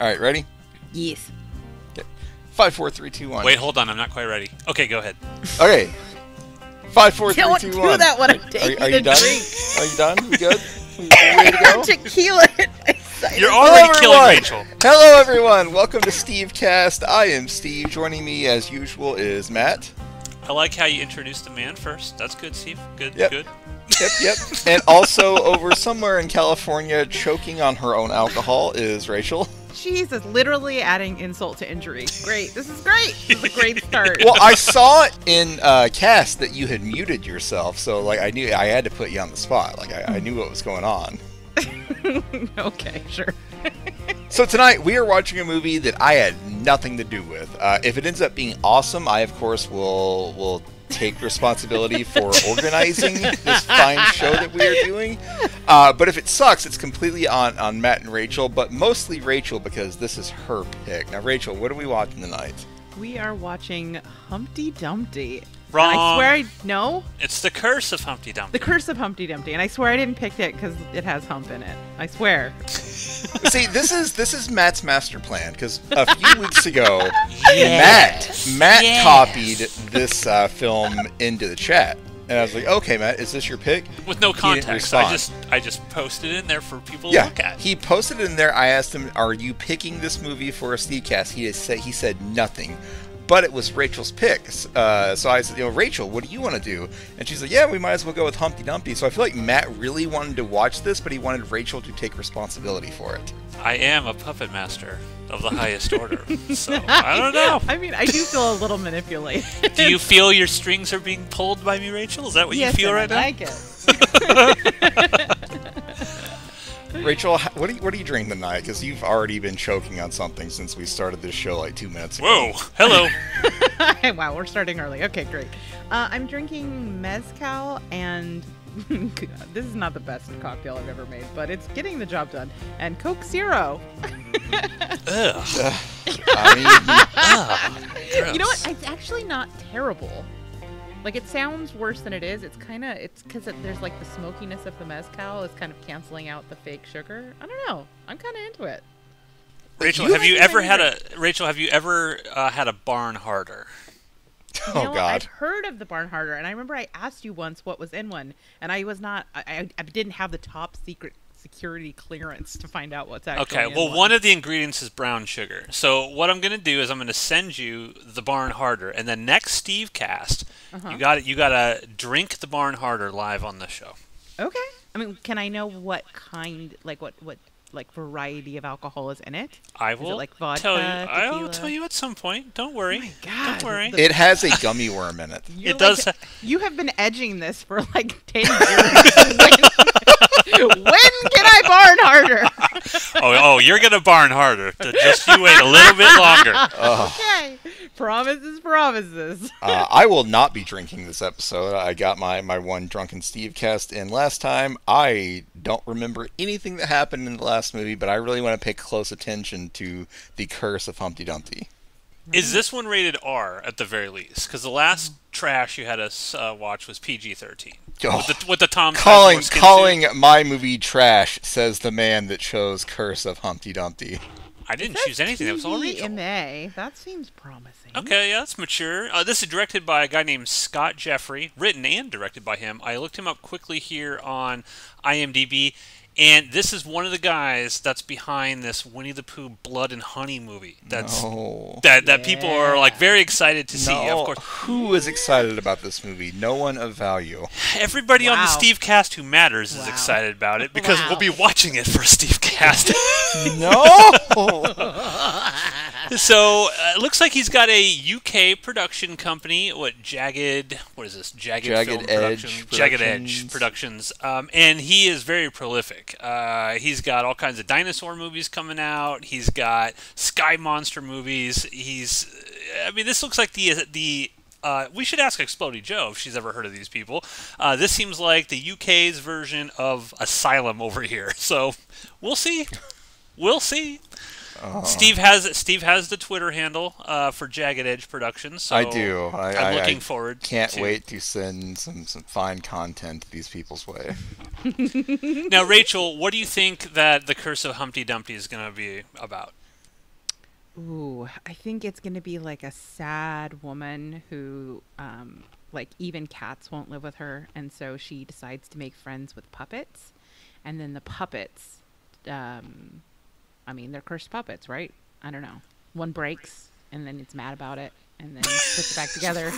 All right, ready? Yes. Five, four, three, two, one. Wait, hold on. I'm not quite ready. Okay, go ahead. Okay. Five, four, three, Don't do that when I'm Are, taking are you a done? drink. Are you done? We good? We, we ready to go? Tequila. in my cider. You're Hello, already killing everyone. Rachel. Hello, everyone. Welcome to Steve Cast. I am Steve. Joining me, as usual, is Matt. I like how you introduced the man first. That's good, Steve. Good, Yep. good. Yep, yep. and also, over somewhere in California, choking on her own alcohol, is Rachel. Jesus, literally adding insult to injury. Great. This is great. This is a great start. Well, I saw it in uh, cast that you had muted yourself, so like I knew I had to put you on the spot. Like I, I knew what was going on. okay, sure. So tonight we are watching a movie that I had nothing to do with. Uh, if it ends up being awesome, I of course will will take responsibility for organizing this fine show that we are doing. Uh, but if it sucks, it's completely on on Matt and Rachel, but mostly Rachel because this is her pick. Now, Rachel, what are we watching tonight? We are watching Humpty Dumpty. Wrong. And I swear I no. It's the curse of Humpty Dumpty. The Curse of Humpty Dumpty, and I swear I didn't pick it because it has hump in it. I swear. See, this is this is Matt's master plan because a few weeks ago, Yes. Matt Matt Yes. copied this uh, film into the chat, and I was like, "Okay, Matt, is this your pick?" With no context. I just I just posted it in there for people to look at. he posted it in there. I asked him, "Are you picking this movie for a Steecast?" He said he said nothing, but it was Rachel's pick. Uh, so I said, "You know, Rachel, what do you want to do?" And she's like, "Yeah, we might as well go with Humpty Dumpty." So I feel like Matt really wanted to watch this, but he wanted Rachel to take responsibility for it. I am a puppet master of the highest order. So I don't know. I mean, I do feel a little manipulated. Do you feel your strings are being pulled by me, Rachel? Is that what yes, you feel and right I now? I like it. Rachel, what are you, what are you drinking tonight? Because you've already been choking on something since we started this show like two minutes ago. Whoa! Hello. wow, we're starting early. Okay, great. Uh, I'm drinking mezcal, and this is not the best cocktail I've ever made, but it's getting the job done. And Coke Zero. Ugh. I mean, Ugh. You know what? It's actually not terrible. Like it sounds worse than it is. It's kind of it's because it, there's like the smokiness of the mezcal is kind of canceling out the fake sugar. I don't know. I'm kind of into it. Rachel, You have you ever had a Rachel? Have you ever uh, had a barn harder? You oh God. I've heard of the barn harder, and I remember I asked you once what was in one, and I was not. I, I, I didn't have the top secret security clearance to find out what's actually. Okay, in well, one. one of the ingredients is brown sugar. So what I'm gonna do is I'm gonna send you the barn harder, and then next Steve cast, Uh-huh. you got You gotta drink the barn harder live on the show. Okay. I mean, can I know what kind, like what what like variety of alcohol is in it? I it will like vodka, tell you. I will tequila? tell you at some point. Don't worry. Oh my God, Don't worry. the- It has a gummy worm in it. You're It does like- ha- you have been edging this for like ten years. When, when can I barn harder? oh, oh, you're gonna barn harder. Just you wait a little bit longer. Ugh. okay. Promises, promises. Uh, I will not be drinking this episode. I got my, my one drunken Steve cast in last time. I don't remember anything that happened in the last movie, but I really want to pay close attention to the curse of Humpty Dumpty. Is this one rated R at the very least? Because the last trash you had us uh, watch was PG-13 Oh, with, the, with the Tom calling calling suit. my movie trash says the man that chose Curse of Humpty Dumpty. I didn't choose anything. That was all Rachel. TVMA. That seems promising. Okay, yeah, that's mature. Uh, this is directed by a guy named Scott Jeffrey, written and directed by him. I looked him up quickly here on IMDb, and this is one of the guys that's behind this Winnie the Pooh Blood and Honey movie. That's No. that that people are like very excited to see. Of course, who is excited about this movie? No one of value. everybody on the Steve Cast who matters is excited about it because Wow. we'll be watching it for Steve Cast. No. So uh, it looks like he's got a UK production company. What Jagged? What is this? Jagged, Jagged Film Edge Productions. Jagged Edge Productions. Um, and he is very prolific. Uh, he's got all kinds of dinosaur movies coming out. He's got Sky Monster movies. He's. I mean, this looks like the the. Uh, we should ask Explody Joe if she's ever heard of these people. Uh, this seems like the UK's version of Asylum over here. So we'll see. We'll see. Oh. Steve has Steve has the Twitter handle uh, for Jagged Edge Productions. So I do. I, I'm I- looking I forward. Can't to- wait to send some, some fine content these people's way. Now, Rachel, what do you think that the Curse of Humpty Dumpty is going to be about? Ooh, I think it's going to be like a sad woman who, um, like, even cats won't live with her. And so she decides to make friends with puppets. And then the puppets, um, I mean, they're cursed puppets, right? I don't know. One breaks and then it's mad about it and then puts it back together.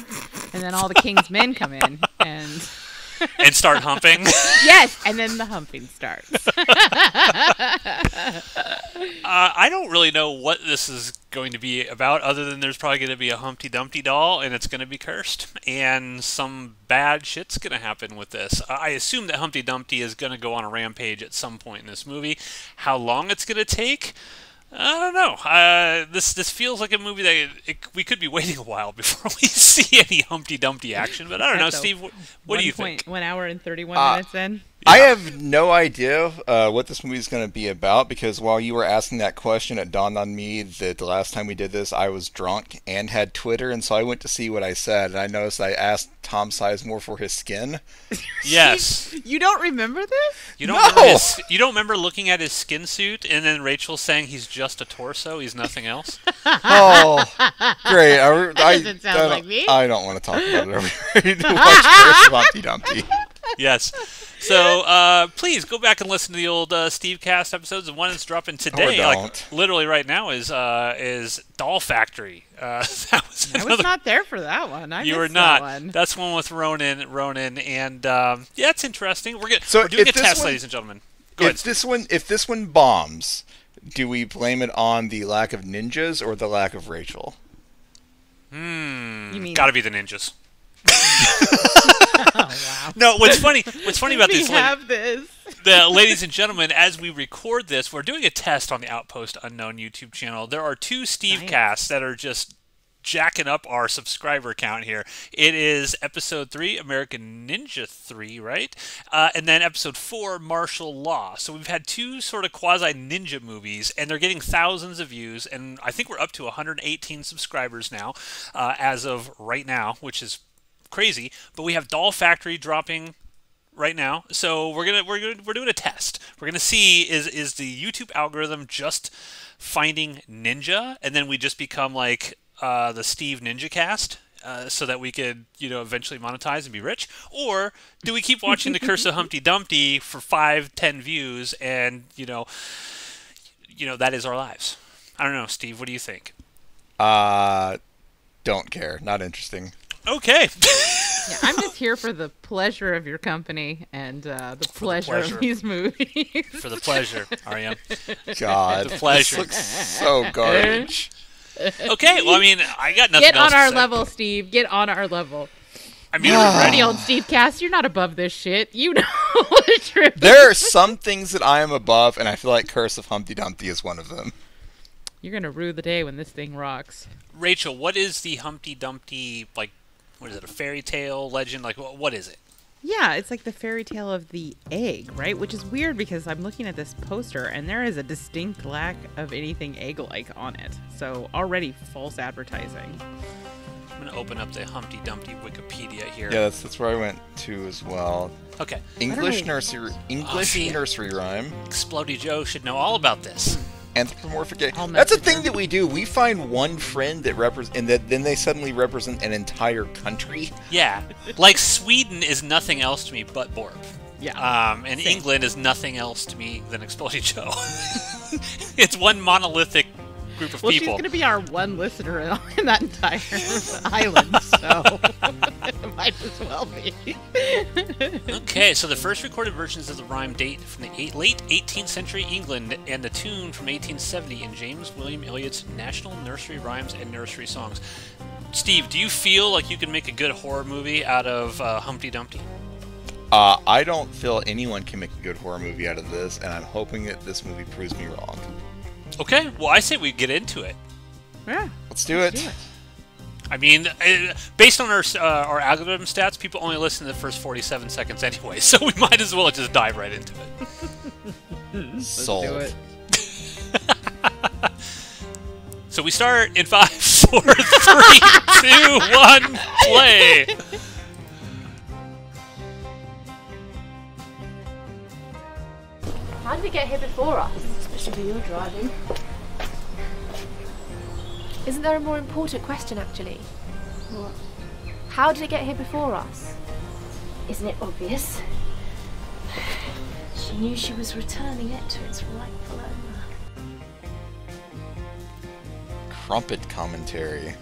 And then all the king's men come in and. And start humping. yes, and then the humping starts. Uh, I don't really know what this is going to be about, other than there's probably going to be a Humpty Dumpty doll, and it's going to be cursed, and some bad shit's going to happen with this. I assume that Humpty Dumpty is going to go on a rampage at some point in this movie. How long it's going to take? I don't know. Uh, this this feels like a movie that it, it, we could be waiting a while before we see any Humpty Dumpty action. But I don't know, Steve. What, what do you think? One hour and 31 Uh, minutes in. I have no idea uh, what this movie is going to be about because while you were asking that question, it dawned on me that the last time we did this, I was drunk and had Twitter, and so I went to see what I said, and I noticed I asked Tom Sizemore for his skin. Yes. You don't remember this? You don't No! remember his, you don't remember looking at his skin suit and then Rachel saying he's just a torso, he's nothing else. Oh, great! I, re- I, doesn't sound I like me. I don't want to talk about it. I'm ready watch Curse of Humpty Dumpty. Yes. So uh, please go back and listen to the old uh, Steve Cast episodes. The one that's dropping today, like literally right now, is uh, is Doll Factory. Uh, that was I was not there for that one. I you were not. That one. That's one with Ronan. Ronan, and um, yeah, it's interesting. We're gonna So we're doing if a this test, one- ladies and gentlemen. Go ahead. If this one, if this one bombs, do we blame it on the lack of ninjas or the lack of Rachel? Hmm. You mean- Gotta be the ninjas. Oh, wow. No, what's funny? What's funny about we this? have this. the ladies and gentlemen, as we record this, we're doing a test on the Outpost Unknown YouTube channel. There are two Steve Nice. casts that are just jacking up our subscriber count here. It is episode three, American Ninja Three, right? Uh, and then episode four, Martial Law. So we've had two sort of quasi ninja movies, and they're getting thousands of views. And I think we're up to 118 subscribers now, uh, as of right now, which is crazy. But we have Doll Factory dropping right now. So we're gonna we're gonna we're doing a test. We're gonna see is is the YouTube algorithm just finding ninja, and then we just become like uh, the Steve Ninja Cast. Uh, so that we could, you know, eventually monetize and be rich, or do we keep watching the Curse of Humpty Dumpty for five, ten views, and you know, you know that is our lives. I don't know, Steve. What do you think? Uh, don't care. Not interesting. Okay. Yeah, I'm just here for the pleasure of your company and uh, the, pleasure pleasure. of these movies. for the pleasure, Ariam. God, The pleasure. This looks so garbage. Okay, well, I mean, I got nothing Get else on to our say. level, Steve. Get on our level. I mean, Pretty old Steve Cast, you're not above this shit. You know what a trip. There are some things that I am above, and I feel like Curse of Humpty Dumpty is one of them. You're gonna rue the day when this thing rocks. Rachel, what is the Humpty Dumpty like? What is it? A fairy tale legend? Like, what, what is it? Yeah, it's like the fairy tale of the egg, right? Which is weird because I'm looking at this poster and there is a distinct lack of anything egg-like on it. So already false advertising. I'm gonna open up the Humpty Dumpty Wikipedia here. Yeah, that's that's where I went to as well. Okay, English nursery oh, English see. nursery rhyme. Explody Joe should know all about this. Anthropomorphic. egg. I'll That's a thing her. that we do. We find one friend that represents, and that then they suddenly represent an entire country. Yeah, like Sweden is nothing else to me but Borb. Yeah. Um, and Same. England is nothing else to me than Explody Joe. it's one monolithic group of well, people. she's gonna be our one listener in, in that entire island, so it might as well be. Okay, so the first recorded versions of the rhyme date from the eight, late 18th century England and the tune from 1870 in James William Elliott's National Nursery Rhymes and Nursery Songs. Steve, do you feel like you can make a good horror movie out of uh, Humpty Dumpty? Uh, I don't feel anyone can make a good horror movie out of this, and I'm hoping that this movie proves me wrong. Okay, well, I say we get into it. yeah, Let's do it. do it. I mean, uh, based on our uh, our algorithm stats, people only listen to the first 47 seconds anyway, so we might as well just dive right into it. Sold. Do it. So we start in five, four, three, two, one, play. How did we get here before us? Especially for your driving. Isn't there a more important question, actually? What? How did it get here before us? Isn't it obvious? She knew she was returning it to its rightful owner. Crumpet commentary.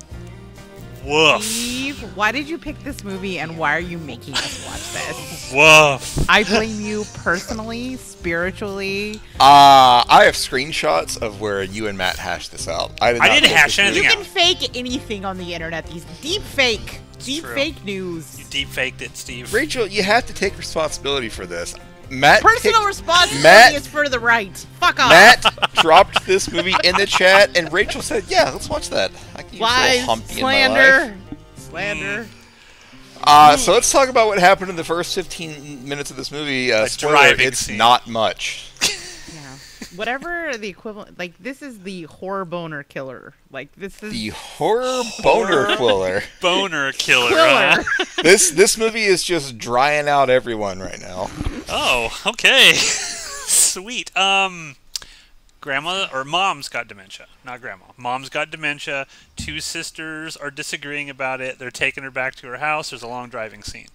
Woof. Steve, why did you pick this movie and why are you making us watch this? Woof. I blame you personally, spiritually. Uh, I have screenshots of where you and Matt hashed this out. I, did I not didn't hash anything. You anything can fake anything on the internet. These deep fake, deep true. fake news. You deep faked it, Steve. Rachel, you have to take responsibility for this. Matt Personal picked- responsibility Matt- is for the right. Fuck off. Matt dropped this movie in the chat, and Rachel said, "Yeah, let's watch that." I can use a little Lies, in my life. slander, slander. Uh, so let's talk about what happened in the first 15 minutes of this movie. Uh, spoiler, it's scene. not much. Yeah. Whatever the equivalent, like this is the horror boner killer. Like this is The horror boner killer. Boner killer. killer. huh? This this movie is just drying out everyone right now. Oh, okay. Sweet. Um, grandma or mom's got dementia, not grandma. Mom's got dementia. Two sisters are disagreeing about it. They're taking her back to her house. There's a long driving scene.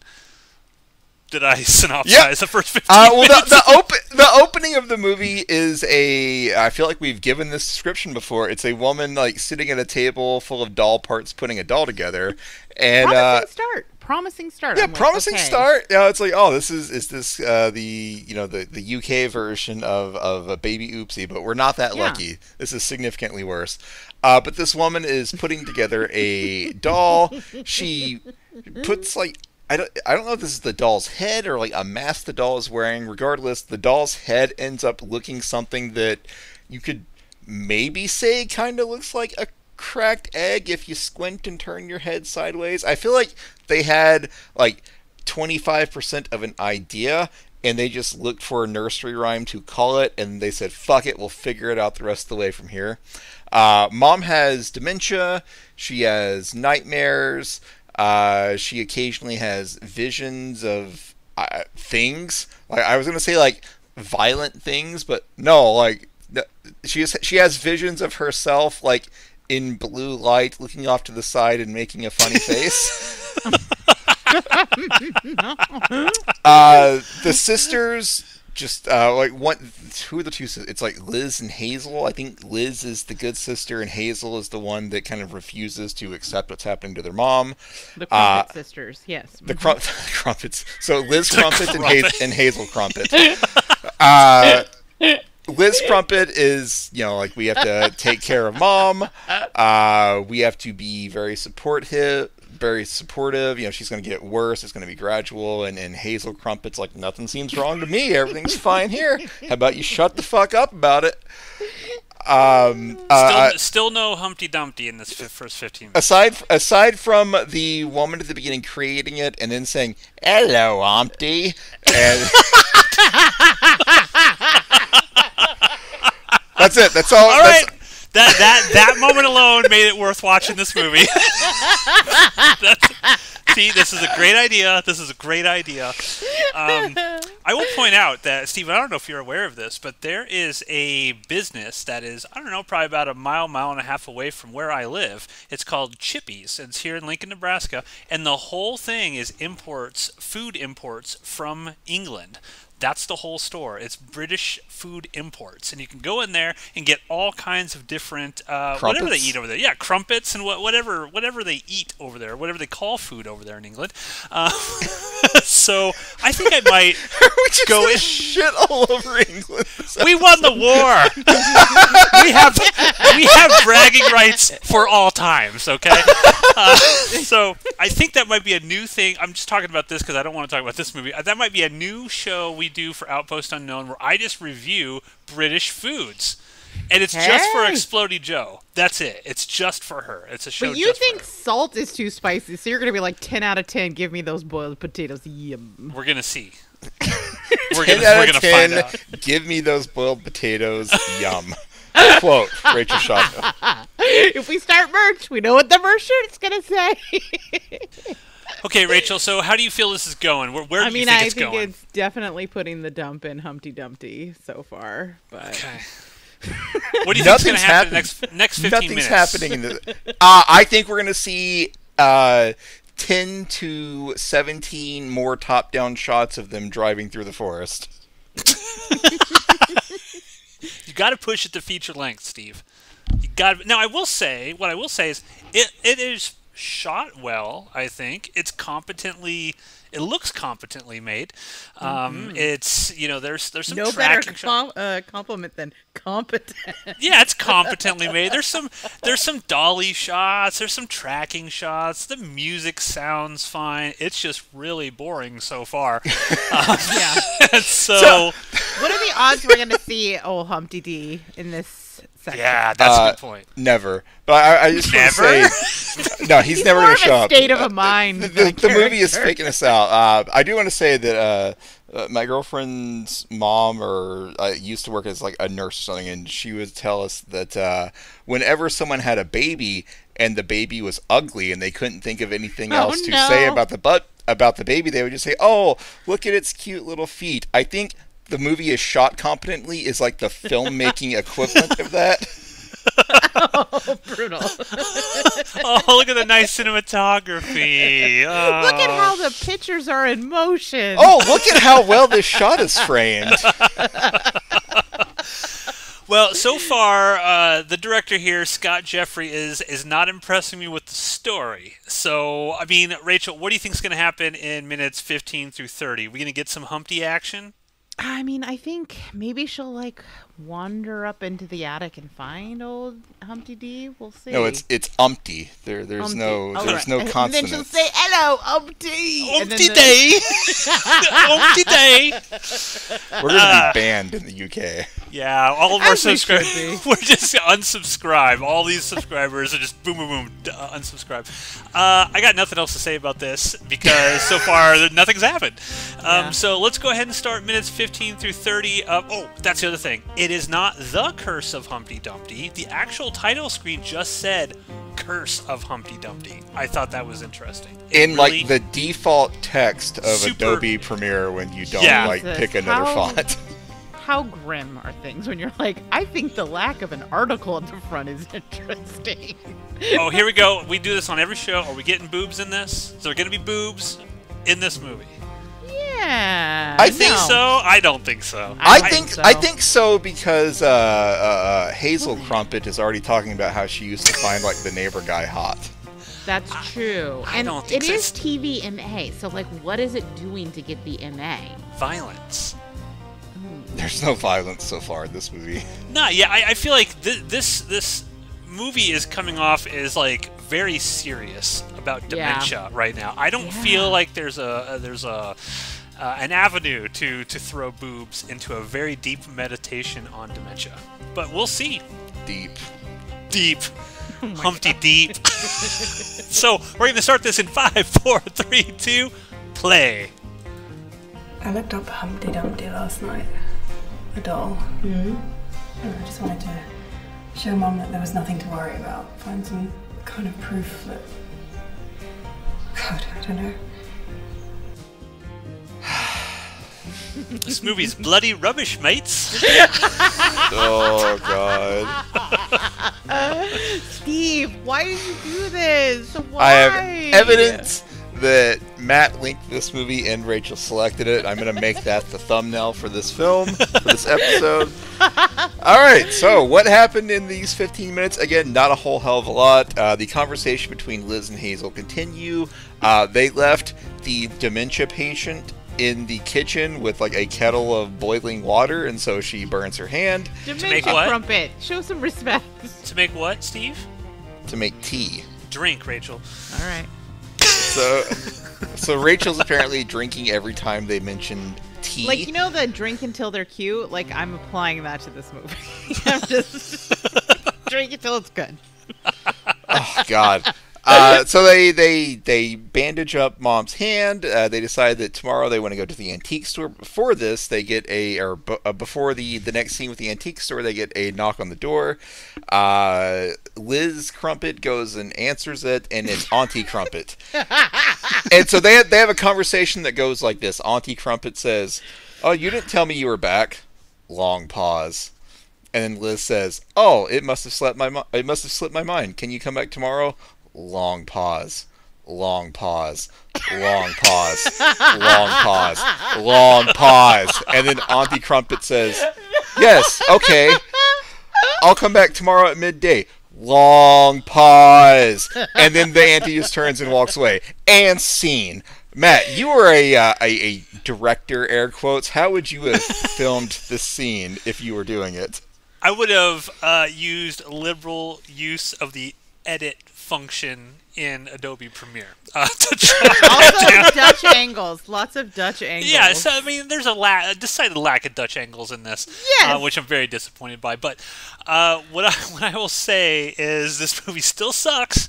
Did I synopsize the first 15 Uh, well, minutes? the, the, open, the opening of the movie is a. I feel like we've given this description before. It's a woman like sitting at a table full of doll parts, putting a doll together, and Promising uh, start. Promising start. yeah, I'm like, promising okay. start. Yeah, it's like, oh, this is is this uh, the you know the the UK version of of a Baby Oopsie, but we're not that Yeah. lucky. This is significantly worse. Uh, but this woman is putting together a doll. She puts like I don't I don't know if this is the doll's head or like a mask the doll is wearing. Regardless, the doll's head ends up looking something that you could maybe say kind of looks like a cracked egg if you squint and turn your head sideways. I feel like they had like 25% of an idea and they just looked for a nursery rhyme to call it and they said fuck it we'll figure it out the rest of the way from here. Uh, mom has dementia. She has nightmares. Uh, she occasionally has visions of uh, things. Like i was going to say like violent things but no like she has she has visions of herself like in blue light looking off to the side and making a funny face uh, the sisters just uh, like what? who are the two sis- it's like liz and hazel i think liz is the good sister and hazel is the one that kind of refuses to accept what's happening to their mom The Uh, Crumpet sisters. Yes. the crum- crumpets so liz crumpet and, Crumpet. And hazel crumpet uh, Liz Crumpet is, you know, like we have to take care of mom. Uh, we have to be very supportive, very supportive. You know, she's going to get worse. It's going to be gradual. And, and Hazel Crumpet's like, nothing seems wrong to me. Everything's fine here. How about you shut the fuck up about it? Um, still, uh, still no Humpty Dumpty in this fi- first 15 minutes. aside aside from the woman at the beginning creating it and then saying "Hello, Humpty," and that's it. That's all. All that's, right. That that that moment alone made it worth watching this movie. See, this is a great idea. This is a great idea. Um, I will point out that Stephen, I don't know if you're aware of this, but there is a business that is I don't know, probably about a mile, mile and a half away from where I live. It's called Chippies. It's here in Lincoln, Nebraska, and the whole thing is imports, food imports from England. That's the whole store. It's British food imports, and you can go in there and get all kinds of different uh, whatever they eat over there. Yeah, crumpets and what, whatever whatever they eat over there, whatever they call food over there in England. Uh, so I think I might. Go in- shit all over England. We won the war. we have we have bragging rights for all times. Okay, uh, so I think that might be a new thing. I'm just talking about this because I don't want to talk about this movie. That might be a new show we do for Outpost Unknown where I just review British foods. And it's just for Hey. Explody Joe. That's it. It's just for her. It's a show. But you just for think her. salt is too spicy, so you're gonna be like ten out of ten. Give me those boiled potatoes. Yum. we're gonna see? we're gonna out we're of gonna 10, find out. Give me those boiled potatoes. Yum. Quote Rachel Shotto. if we start merch, we know what the merch shirt's gonna say. Okay, Rachel. So how do you feel this is going? Where, where do I you mean, think I it's think going? it's definitely putting the dump in Humpty Dumpty so far, but Okay. What do you think's going to happen in the happened. next next 15 Nothing's minutes? happening in the. Uh, I think we're gonna see uh, ten to seventeen more top-down shots of them driving through the forest. You got to push it to feature length, Steve. You got now. I will say what I will say is it it is shot well. I think it's competently. It looks competently made. Um, It's you know there's there's some Mm-hmm. no better tracking shots. com- uh, compliment than competent. Yeah, it's competently made. There's some there's some dolly shots. There's some tracking shots. The music sounds fine. It's just really boring so far. Um, yeah. and so, What are the odds we're gonna see old Humpty D in this section? yeah, that's a Uh, good point. Never. But I, I just want to Never? say, no, he's, never gonna show up. state of a mind. the, the, the movie is character. faking us out. Uh, I do want to say that uh, uh, my girlfriend's mom or uh, used to work as like a nurse or something, and she would tell us that uh, whenever someone had a baby and the baby was ugly and they couldn't think of anything Oh, else to say about the butt about the baby, they would just say, "Oh, look at its cute little feet." I think the movie is shot competently is like the filmmaking equivalent of that. oh, brutal. Oh, look at the nice cinematography. Oh. Look at how the pictures are in motion. Oh, look at how well this shot is framed. Well, so far, uh, the director here, Scott Jeffrey, is is not impressing me with the story. So, I mean, Rachel, what do you think is going to happen in minutes 15 through 30? we going to get some Humpty action? I mean, I think maybe she'll like wander up into the attic and find old Humpty D. We'll see. No, it's it's umpty. There there's Humpty. no Oh, there's right. no And consonant. then she'll say, "Hello, Umpty." And then Humpty the- Day! Humpty Day! We're gonna be uh, banned in the UK. Yeah, all of our As we should subscribers. We're just unsubscribe. All these subscribers are just boom, boom, boom, uh, unsubscribe. Uh, I got nothing else to say about this because so far nothing's happened. Um, Yeah. So let's go ahead and start minutes 15 through 30. Of, oh, that's the other thing. It is not the Curse of Humpty Dumpty. The actual title screen just said Curse of Humpty Dumpty. I thought that was interesting. It In really- like the default text of Super- Adobe Premiere when you don't Yeah. like pick another how- font. How grim are things when you're like, I think the lack of an article at the front is interesting. oh, here we go. We do this on every show. Are we getting boobs in this? Is there going to be boobs in this movie? yeah. I I think no. so. I don't think so. I, I think so. I think so because uh, uh, uh, Hazel Crumpet is already talking about how she used to find like the neighbor guy hot. That's true. I and don't think it so. is TV MA, so like what is it doing to get the MA? violence. There's no violence so far in this movie. No, yeah, I, I feel like th- this this movie is coming off as like very serious about Yeah. dementia right now. I don't Yeah. feel like there's a, a there's a uh, an avenue to to throw boobs into a very deep meditation on dementia. But we'll see. Deep. Deep. Humpty deep. so we're gonna start this in five, four, three, two, play. I looked up Humpty Dumpty last night. A doll. Mm-hmm. And I just wanted to show Mum that there was nothing to worry about. Find some kind of proof that. God, I don't know. This movie's bloody rubbish, mates. Oh god. Steve, why did you do this? Why? I have evidence that Matt linked this movie and Rachel selected it. I'm gonna make that the thumbnail for this film, for this episode. All right, so what happened in these 15 minutes? Again, not a whole hell of a lot. Uh, the conversation between Liz and Hazel continue. Uh, they left the dementia patient in the kitchen with like a kettle of boiling water, and so she burns her hand Dementia make what? Crumpet, show some respect. to make what, Steve? to make tea. Drink, Rachel. All right. So, so Rachel's apparently drinking every time they mention tea. Like you know the drink until they're cute. Like I'm applying that to this movie. I'm just drink until it's good. oh God. Uh, so they, they they bandage up mom's hand. Uh, they decide that tomorrow they want to go to the antique store. Before this, they get a or b- uh, before the the next scene with the antique store, they get a knock on the door. Liz Crumpet goes and answers it, and it's Auntie Crumpet. and so they they have a conversation that goes like this: Auntie Crumpet says, "Oh, you didn't tell me you were back." Long pause. And then Liz says, "Oh, it must have slipped my it must have slipped my mind. Can you come back tomorrow?" Long pause. Long pause. Long pause. Long pause. Long pause. And then Auntie Crumpet says, "Yes, okay. I'll come back tomorrow at midday." Long pause. And then the auntie just turns and walks away. And scene. Matt, you were a, uh, a a director, air quotes. How would you have filmed this scene if you were doing it? I would have uh, used liberal use of the edit function in Adobe Premiere uh, Also, Dutch angles. Lots of Dutch angles. Yeah, so I mean, there's a, la- a decided lack of Dutch angles in this, Yes. uh, which I'm very disappointed by. But uh, what I what I will say is this movie still sucks.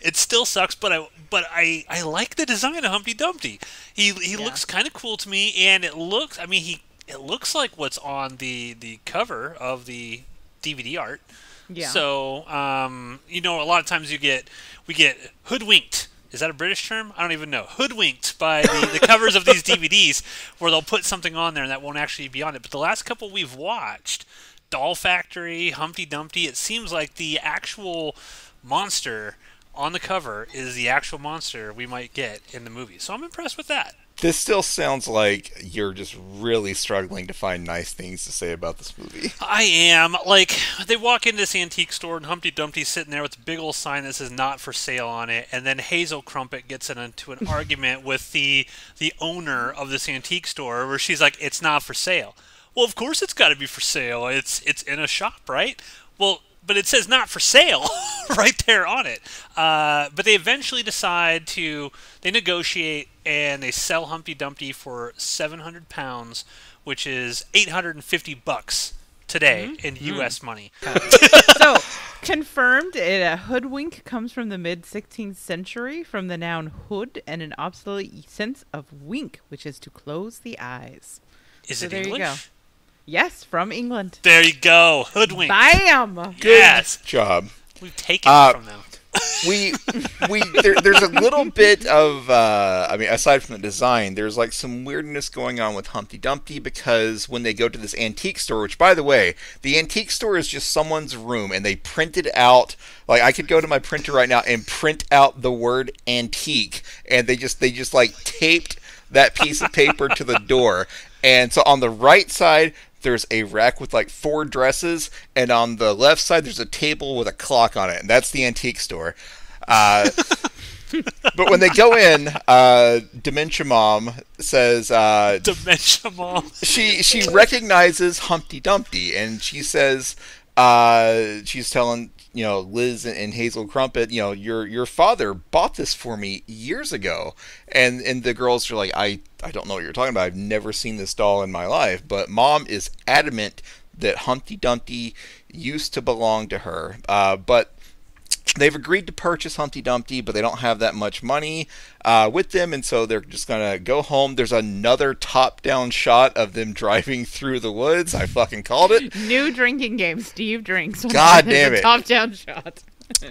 It still sucks, but I but I, I like the design of Humpty Dumpty. He he looks kind of cool to me, and it looks. I mean, he it looks like what's on the the cover of the DVD art. Yeah. So, um, you know, a lot of times you get we get hoodwinked. Is that a British term? I don't even know. Hoodwinked by the, the covers of these DVDs, where they'll put something on there and that won't actually be on it. But the last couple we've watched, Doll Factory, Humpty Dumpty, it seems like the actual monster on the cover is the actual monster we might get in the movie. So I'm impressed with that. This still sounds like you're just really struggling to find nice things to say about this movie. I am. Like, they walk into this antique store and Humpty Dumpty's sitting there with a big old sign that says not for sale on it, and then Hazel Crumpet gets into an argument with the the owner of this antique store where she's like, It's not for sale. Well, of course it's gotta be for sale. It's it's in a shop, right? Well but it says not for sale right there on it. Uh, but they eventually decide to they negotiate and they sell Humpty Dumpty for seven hundred pounds, which is eight hundred and fifty bucks today mm-hmm. in mm-hmm. U.S. money. so confirmed it, a hoodwink comes from the mid 16th century from the noun hood and an obsolete sense of wink which is to close the eyes Is So it there you English? go. yes from england There you go, hoodwink. bam Yes, Job. we've taken Uh, it from them. We we there, there's a little bit of uh, I mean aside from the design there's like some weirdness going on with Humpty Dumpty because when they go to this antique store which by the way the antique store is just someone's room and they printed out like I could go to my printer right now and print out the word antique and they just they just like taped that piece of paper to the door. And so on the right side there's a rack with like four dresses, and on the left side there's a table with a clock on it, and that's the antique store. Uh, but when they go in, uh, Dementia Mom says uh, Dementia mom. she she recognizes Humpty Dumpty, and she says uh, she's telling you know Liz and, Hazel Crumpet, you know your your father bought this for me years ago, and and the girls are like I I don't know what you're talking about. I've never seen this doll in my life, but Mom is adamant that Humpty Dumpty used to belong to her, uh, but they've agreed to purchase Humpty Dumpty, but they don't have that much money uh, with them, and so they're just gonna go home. There's another top-down shot of them driving through the woods. I fucking called it. new drinking game steve drinks God damn it. top down shot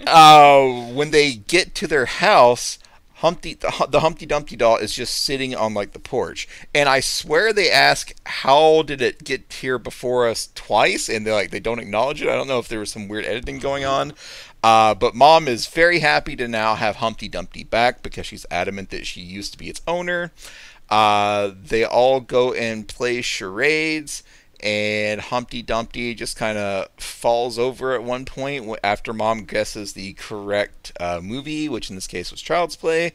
Uh, when they get to their house, Humpty the, the Humpty Dumpty doll is just sitting on like the porch, and I swear they ask how did it get here before us twice, and they like they don't acknowledge it. I don't know if there was some weird editing going on. Uh, but mom is very happy to now have Humpty Dumpty back because she's adamant that she used to be its owner. Uh, they all go and play charades, and Humpty Dumpty just kind of falls over at one point after mom guesses the correct uh, movie, which in this case was Child's Play.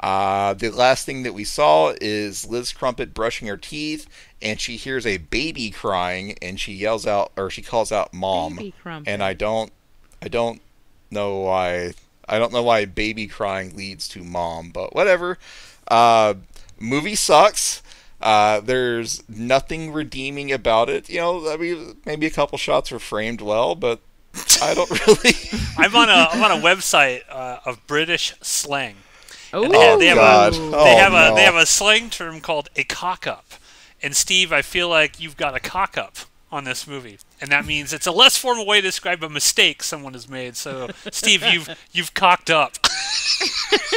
Uh, the last thing that we saw is Liz Crumpet brushing her teeth, and she hears a baby crying, and she yells out, or she calls out, "Mom!" And I don't, I don't know why. I don't know why baby crying leads to mom, but whatever. Uh, movie sucks. Uh, there's nothing redeeming about it. You know, I mean, maybe a couple shots were framed well, but I don't really. I'm on a I'm on a website uh, of British slang. oh They have, they have God. a Oh, they have a they have a slang term called a cock up. And Steve, I feel like you've got a cock up on this movie, and that means it's a less formal way to describe a mistake someone has made. So, Steve, you've you've cocked up.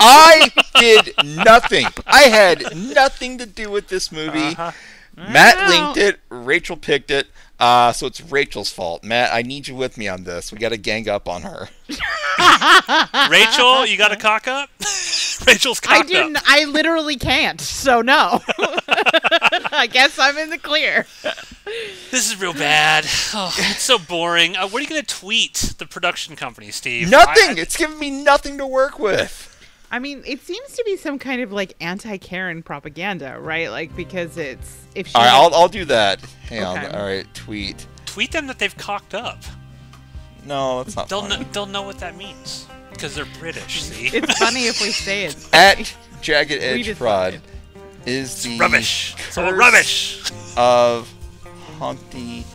I did nothing. I had nothing to do with this movie. Uh-huh. Matt Wow. linked it. Rachel picked it. Uh, so it's Rachel's fault. Matt, I need you with me on this. We got to gang up on her. Rachel, you got to cock up? Rachel's I cocked didn't. up. I literally can't. So no. I guess I'm in the clear. This is real bad. Oh, it's so boring. Uh, what are you going to tweet the production company, Steve? Nothing. I- it's giving me nothing to work with. I mean, it seems to be some kind of like anti-Karen propaganda, right? Like because it's if she All right, had- I'll, I'll do that. Hang Okay. on. All right, tweet. tweet them that they've cocked up. No, that's not They'll funny. know, they'll know what that means because they're British. See, it's funny if we say it. At Jagged Edge decide. Prod is the rubbish. It's all rubbish. of Humpty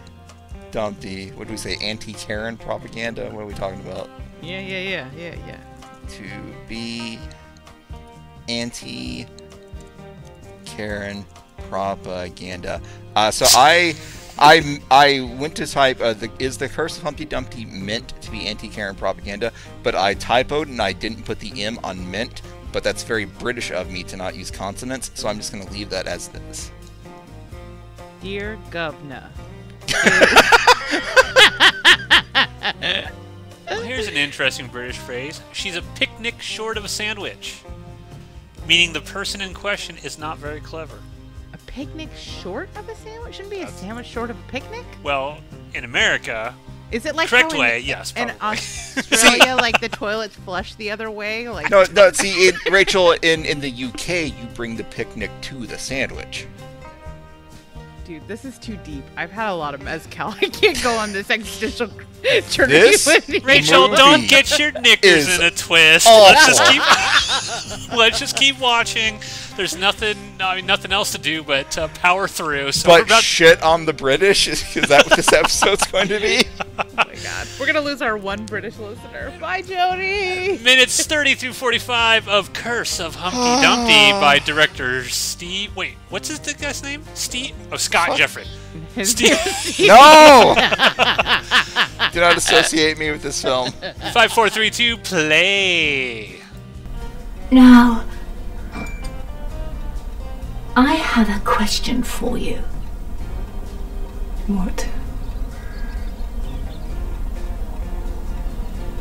Dumpty. What do we say? Anti-Karen propaganda. What are we talking about? Yeah, yeah, yeah, yeah, yeah. To be anti Karen propaganda. Uh, so I. I, I went to type uh, the, is the curse of Humpty Dumpty meant to be anti-Karen propaganda, but I typoed and I didn't put the M on meant, but that's very British of me to not use consonants, so I'm just going to leave that as this. Dear Governor. Well, here's an interesting British phrase. She's a picnic short of a sandwich, meaning the person in question is not very clever. A picnic short of a sandwich? Shouldn't be a sandwich short of a picnic? Well, in America, Is it like correct how in- way, yes, in. Australia, like the toilets flush the other way? Like No, no. See, in, Rachel, in in the UK, you bring the picnic to the sandwich. Dude, this is too deep. I've had a lot of mezcal. I can't go on this existential journey This with you. Rachel, don't get your knickers in a twist. awful. Let's just keep let's just keep watching. There's nothing, I mean, nothing else to do but uh, power through. So But about shit on the British is that what this episode's going to be? Oh my god. We're gonna lose our one British listener. Bye, Jody. minutes 30 through 45 of Curse of Humpty Dumpty by director Steve. Wait, what's his the guy's name? Steve? Oh, Scott Jeffrey. Steve. No! Do not associate me with this film. Five, four, three, two, play. Now, I have a question for you. What?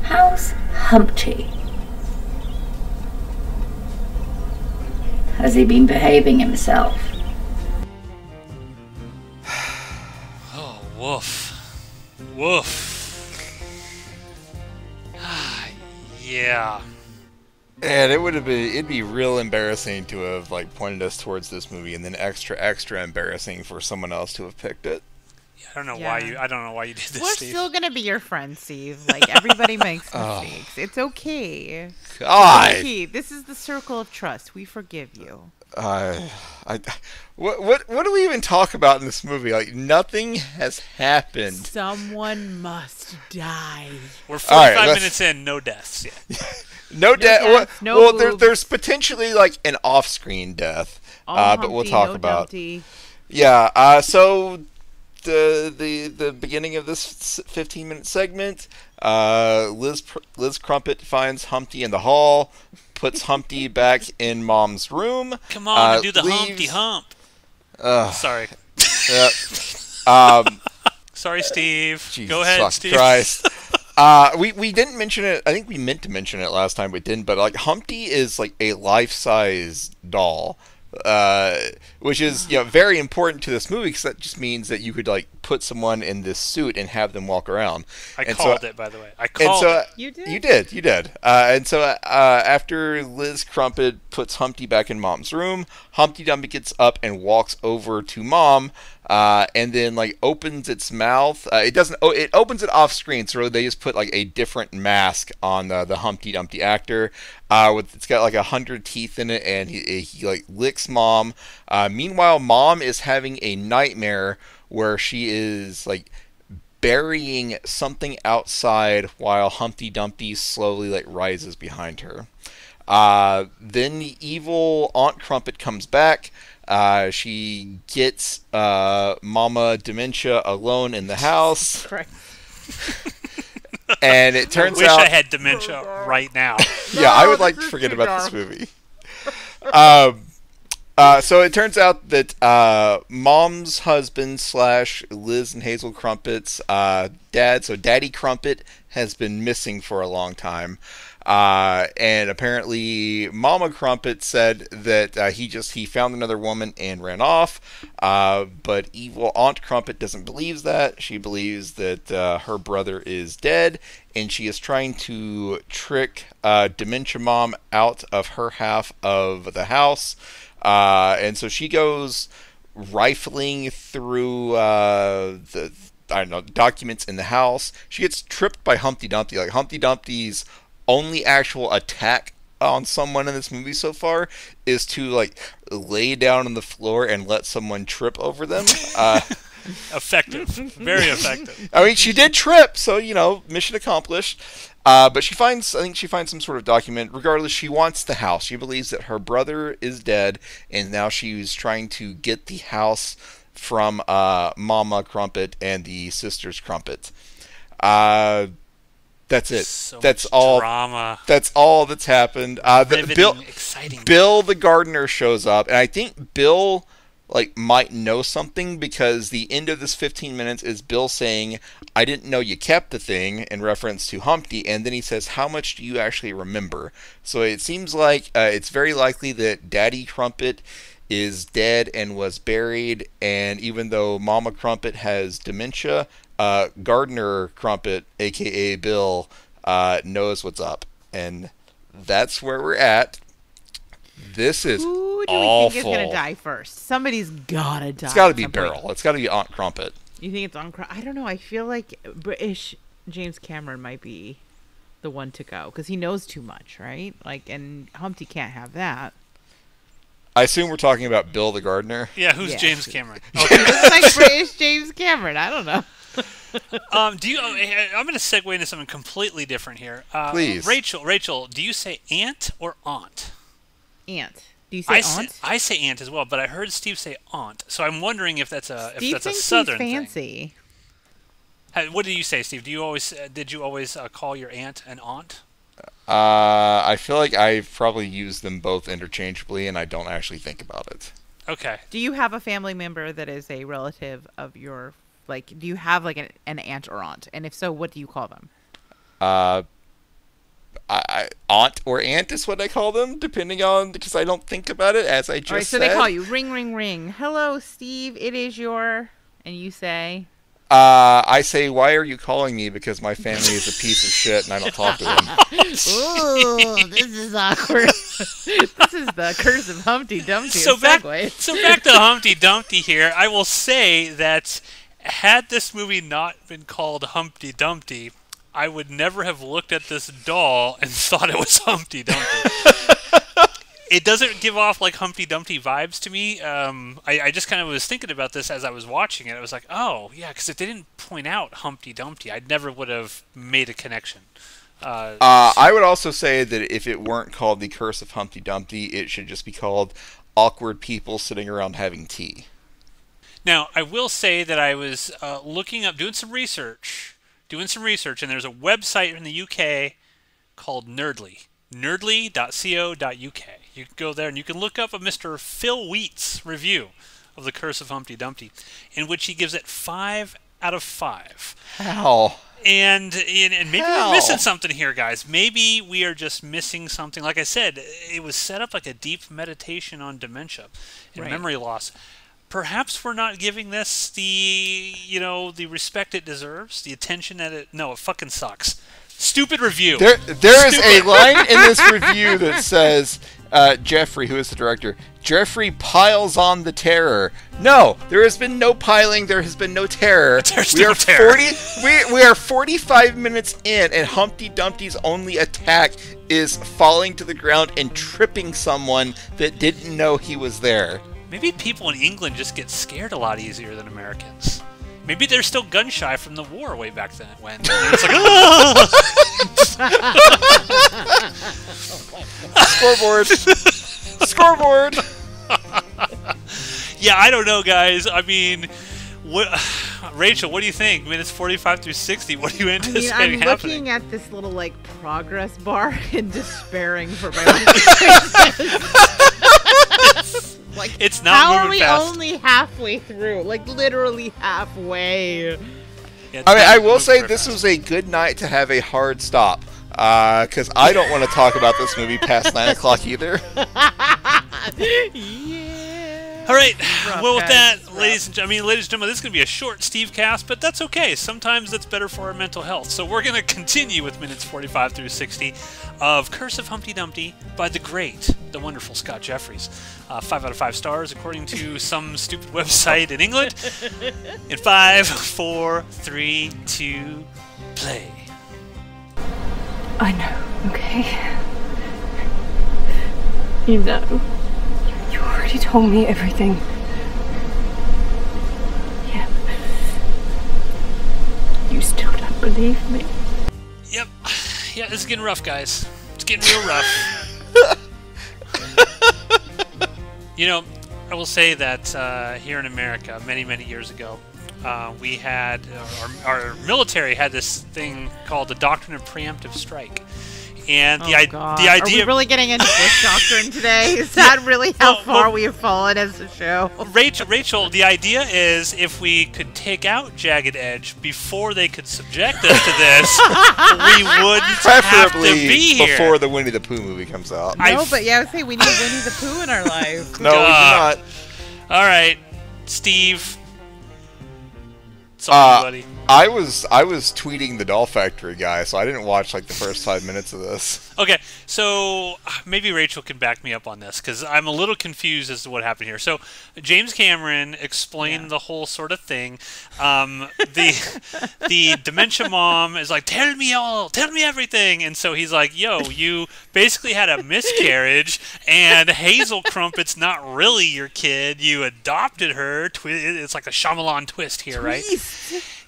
How's Humpty? Has he been behaving himself? Oh, woof. Woof. Ah, yeah. And it would have been it'd be real embarrassing to have like pointed us towards this movie and then extra extra embarrassing for someone else to have picked it. Yeah, I don't know why you. I don't know why you did this, We're Steve. still gonna be your friends, Steve. Like everybody makes mistakes. It's okay. It's God, okay. This is the circle of trust. We forgive you. uh, I, what what what do we even talk about in this movie? Like nothing has happened. Someone must die. We're All 45 right, minutes in, no deaths yet. No death. death, no well, there, there's potentially like an off-screen death, uh, but we'll talk no about. Dumpty. Yeah. Uh, so the the the beginning of this 15 minute segment, uh, Liz Liz Crumpet finds Humpty in the hall, puts Humpty back in Mom's room. Come on, uh, and do the Humpty leaves- Hump. Ugh, Sorry. yep. um, Sorry, Steve. Jesus Go ahead, Steve. Christ. Uh, we we didn't mention it. I think we meant to mention it last time, but didn't. But like Humpty is like a life size doll, uh, which is you know very important to this movie because that just means that you could like put someone in this suit and have them walk around. I And called so, it, by the way. I And called so it. You did? You did. You did. Uh, and so uh, after Liz Crumpet puts Humpty back in Mom's room, Humpty Dumpty gets up and walks over to Mom, uh, and then like opens its mouth. Uh, it doesn't. Oh, it opens it off screen, so they just put like a different mask on the, the Humpty Dumpty actor. Uh, with it's got like a hundred teeth in it, and he, he like licks Mom. Uh, meanwhile, Mom is having a nightmare where she is like burying something outside while Humpty Dumpty slowly like rises behind her. Uh, then the evil Aunt Crumpet comes back. Uh, she gets uh, Mama Dementia alone in the house, and it turns Wish out I had dementia right now. yeah, I would like to forget about this movie. um, Uh, so it turns out that uh, mom's husband slash Liz and Hazel Crumpet's uh, dad, so Daddy Crumpet, has been missing for a long time. Uh, and apparently, Mama Crumpet said that uh, he just he found another woman and ran off. Uh, but evil Aunt Crumpet doesn't believe that. She believes that uh, her brother is dead, and she is trying to trick uh, Dementia Mom out of her half of the house. Uh, and so she goes rifling through the I don't know documents in the house. She gets tripped by Humpty Dumpty. Like Humpty Dumpty's only actual attack on someone in this movie so far is to like lay down on the floor and let someone trip over them. Uh, effective, very effective. I mean, she did trip, so you know, mission accomplished. Uh, but she finds, I think she finds some sort of document. Regardless, she wants the house. She believes that her brother is dead, and now she's trying to get the house from uh, Mama Crumpet and the sisters Crumpet. Uh, that's it. So that's all. drama. That's all that's happened. Uh, the, Riveting, Bill, exciting. Bill the gardener shows up, and I think Bill like might know something because the end of this 15 minutes is Bill saying, "I didn't know you kept the thing" in reference to Humpty, and then he says, "How much do you actually remember?" So it seems like uh, it's very likely that Daddy Crumpet is dead and was buried, and even though Mama Crumpet has dementia, uh, Gardener Crumpet, aka Bill, uh, knows what's up, and that's where we're at. This is Who do awful. we think is gonna die first? Somebody's gotta die. It's got to be point. Beryl. It's got to be Aunt Crumpet. You think it's on? Cro- I don't know. I feel like British James Cameron might be the one to go because he knows too much, right? Like, and Humpty can't have that. I assume we're talking about Bill the gardener. yeah, who's Yeah. James Cameron? He looks like British James Cameron. I don't know. Um, do you? oh, I'm going to segue into something completely different here. Uh, Please. Rachel. Rachel, do you say aunt or aunt? Aunt. Do you say I aunt? say, I say aunt as well, but I heard Steve say aunt, so I'm wondering if that's a Steve if that's a thinks southern he's thing. fancy. What do you say, Steve? Do you always uh, did you always uh, call your aunt an aunt? Uh, I feel like I've probably used them both interchangeably, and I don't actually think about it. Okay. Do you have a family member that is a relative of your like? Do you have like an, an aunt or aunt? And if so, what do you call them? Uh, I, I, aunt or aunt is what I call them, depending on because I don't think about it as I just All right, so said. they call you ring, ring, ring. Hello, Steve. It is your, and you say, Uh, I say, why are you calling me? Because my family is a piece of shit, and I don't talk to them. "Ooh, this is awkward." this is the curse of Humpty Dumpty. so back so back to Humpty Dumpty here. I will say that had this movie not been called Humpty Dumpty, I would never have looked at this doll and thought it was Humpty Dumpty. It doesn't give off like Humpty Dumpty vibes to me. Um, I, I just kind of was thinking about this as I was watching it. I was like, oh yeah, because if they didn't point out Humpty Dumpty, I never would have made a connection. Uh, Uh, I would also say that if it weren't called the Curse of Humpty Dumpty, it should just be called Awkward People Sitting Around Having Tea. Now, I will say that I was uh, looking up, doing some research, doing some research, and there's a website in the UK called Nerdly, nerdly.co.uk. You can go there and you can look up a Mr. Phil Wheat's review of The Curse of Humpty Dumpty, in which he gives it five out of five. How? And and, and maybe How? we're missing something here, guys. Maybe we are just missing something. Like I said, it was set up like a deep meditation on dementia and Right. memory loss. Perhaps we're not giving this the you know the respect it deserves, the attention that it. No, it fucking sucks. Stupid review. There, there is a line in this review that says, uh, Jeffrey, who is the director, Jeffrey piles on the terror. No, there has been no piling. There has been no terror. There's we no are terror. forty. We, we are forty-five minutes in, and Humpty Dumpty's only attack is falling to the ground and tripping someone that didn't know he was there. Maybe people in England just get scared a lot easier than Americans. Maybe they're still gun shy from the war way back then. When it's like, Scoreboard. Scoreboard. yeah, I don't know, guys. I mean, what, Rachel, what do you think? Minutes 45 through 60. What are you I mean, I'm happening? looking at this little like progress bar and despairing for my life. Like, It's not how are we fast. only halfway through? Like, literally halfway. Yeah, I mean, I will say this fast. was a good night to have a hard stop. Uh, because I don't want to talk about this movie past 9 o'clock either. yeah. All right. rough, well, with guys. that, It's ladies and gentlemen, I mean, ladies and gentlemen, this is going to be a short Steve cast, but that's okay. Sometimes that's better for our mental health. So we're going to continue with minutes 45 through 60 of Curse of Humpty Dumpty by the great, the wonderful Scott Jeffrey. Uh, five out of five stars, according to some stupid website in England. In five, four, three, two, play. I know, okay? You know. You already told me everything. Yeah. You still don't believe me. Yep. Yeah, this is getting rough, guys. It's getting real rough. you know, I will say that uh, here in America, many, many years ago, uh, we had, our, our military had this thing called the Doctrine of Preemptive Strike. And the, oh, I- God. the Are we really getting into this doctrine today? Is that really how well, far well- we have fallen as a show? Rachel, Rachel, the idea is if we could take out Jagged Edge before they could subject us to this, we wouldn't have to Preferably be here. before the Winnie the Pooh movie comes out. I No, f- but yeah, I would say we need Winnie the Pooh in our life. no, we do not. All right, Steve. It's Uh, buddy. I was I was tweeting the Doll Factory guy, so I didn't watch like the first five minutes of this. Okay, so uh, maybe Rachel can back me up on this because I'm a little confused as to what happened here. So James Cameron explained Yeah. the whole sort of thing. Um, the the dementia mom is like, "Tell me all, tell me everything," and so he's like, "Yo, you basically had a miscarriage, and Hazel Crumpet's not really your kid. You adopted her. It's like a Shyamalan twist here, right?"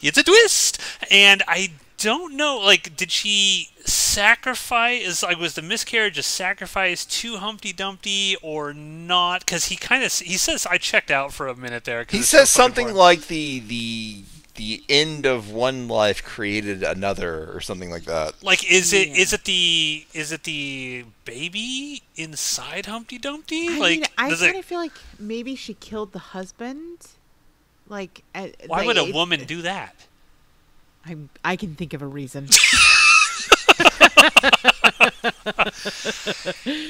it's a twist and i don't know like did she sacrifice is like was the miscarriage a sacrifice to humpty dumpty or not because he kind of he says i checked out for a minute there. He it's so says something boring. like the the the end of one life created another, or something like that. like is it is Yeah. it the is it the baby inside humpty dumpty I like mean, I kind of feel like maybe she killed the husband. Like, why like, would a woman do that I I can think of a reason.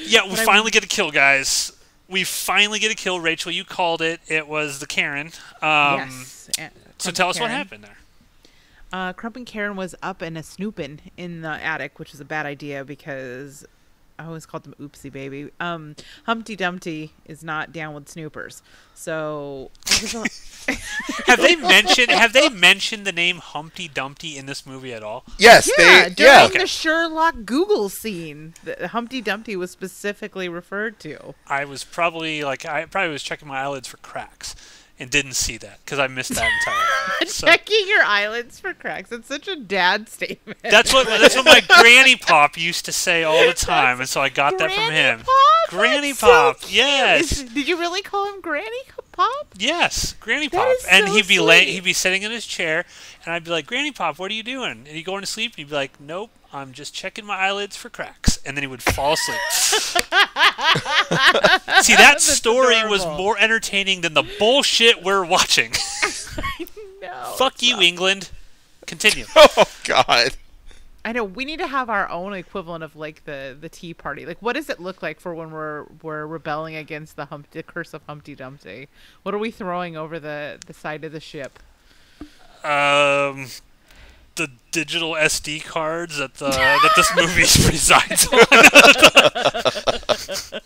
yeah we finally get a kill guys we finally get a kill rachel you called it it was the karen um yes. So tell us what happened there. Uh, Crump and Karen was up and a snooping in the attic, which is a bad idea because I always called them Oopsie Baby. Um, Humpty Dumpty is not down with snoopers, so Have they mentioned Have they mentioned the name Humpty Dumpty in this movie at all? Yes, yeah, they during yeah. Okay. the Sherlock Google scene, the Humpty Dumpty was specifically referred to. I was probably like I probably was checking my eyelids for cracks and didn't see that because I missed that entirely. So Checking your eyelids for cracks. It's such a dad statement. that's what that's what my granny pop used to say all the time, and so I got that from Granny him. Pop? Granny That's Pop, cute. yes. Did you really call him Granny Pop? Yes, Granny That Pop, and so he'd be lay, he'd be sitting in his chair, and I'd be like, "Granny Pop, what are you doing?" And he'd go into sleep, and he'd be like, "Nope, I'm just checking my eyelids for cracks," and then he would fall asleep. See, that That's story was more entertaining than the bullshit we're watching. No. Fuck you, England. Continue. Oh God. I know we need to have our own equivalent of like the the Tea Party. Like, what does it look like for when we're we're rebelling against the hump the curse of Humpty Dumpty? What are we throwing over the the side of the ship? Um, the digital SD cards that the that this movie resides on.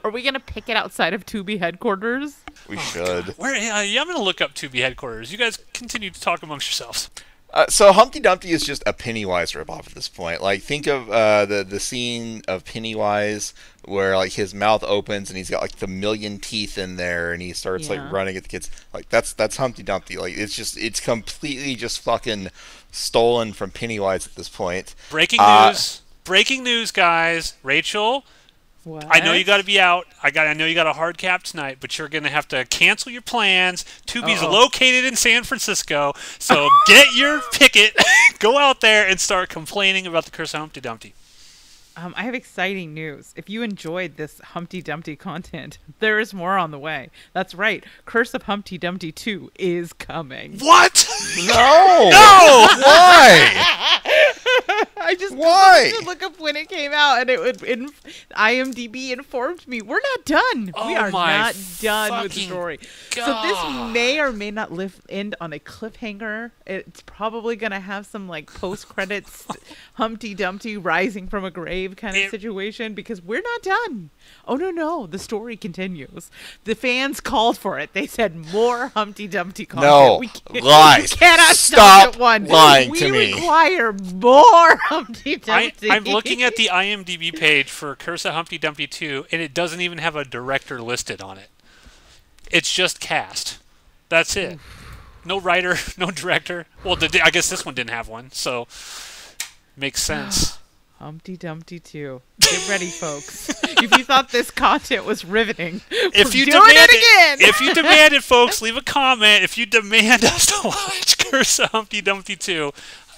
Are we gonna pick it outside of Tubi headquarters? We should. Where? Uh, yeah, I'm gonna look up Tubi headquarters. You guys continue to talk amongst yourselves. Uh, so Humpty Dumpty is just a Pennywise ripoff at this point. Like think of uh, the the scene of Pennywise where like his mouth opens and he's got like the million teeth in there and he starts Yeah. like running at the kids. Like that's that's Humpty Dumpty. Like it's just it's completely just fucking stolen from Pennywise at this point. Breaking Uh, news! Breaking news, guys. Rachel, What? I know you got to be out. I got. I know you got a hard cap tonight, but you're gonna have to cancel your plans. Tubi's Uh-oh. located in San Francisco, so get your picket, go out there, and start complaining about the Curse of Humpty Dumpty. Um, I have exciting news. If you enjoyed this Humpty Dumpty content, there is more on the way. That's right. Curse of Humpty Dumpty 2 is coming. What? No. No! Why? I just Why? to look up when it came out, and it would. In, IMDb informed me we're not done. Oh we are not done with the fucking story. So this may or may not live end on a cliffhanger. It's probably gonna have some like post credits Humpty Dumpty rising from a grave kind of It- situation because we're not done. Oh no no, the story continues. The fans called for it. They said more Humpty Dumpty content. No, we can't, lies. We cannot Stop stop at one. lying we to me. We require more Humpty I, Dumpty. I'm looking at the IMDb page for Curse of Humpty Dumpty 2, and it doesn't even have a director listed on it. It's just cast. That's it. No writer, no director. Well, the, I guess this one didn't have one, so makes sense. Humpty Dumpty 2. Get ready, folks. if you thought this content was riveting, if we're you doing demand it again. if you demand it, folks, leave a comment. If you demand us to watch Curse of Humpty Dumpty 2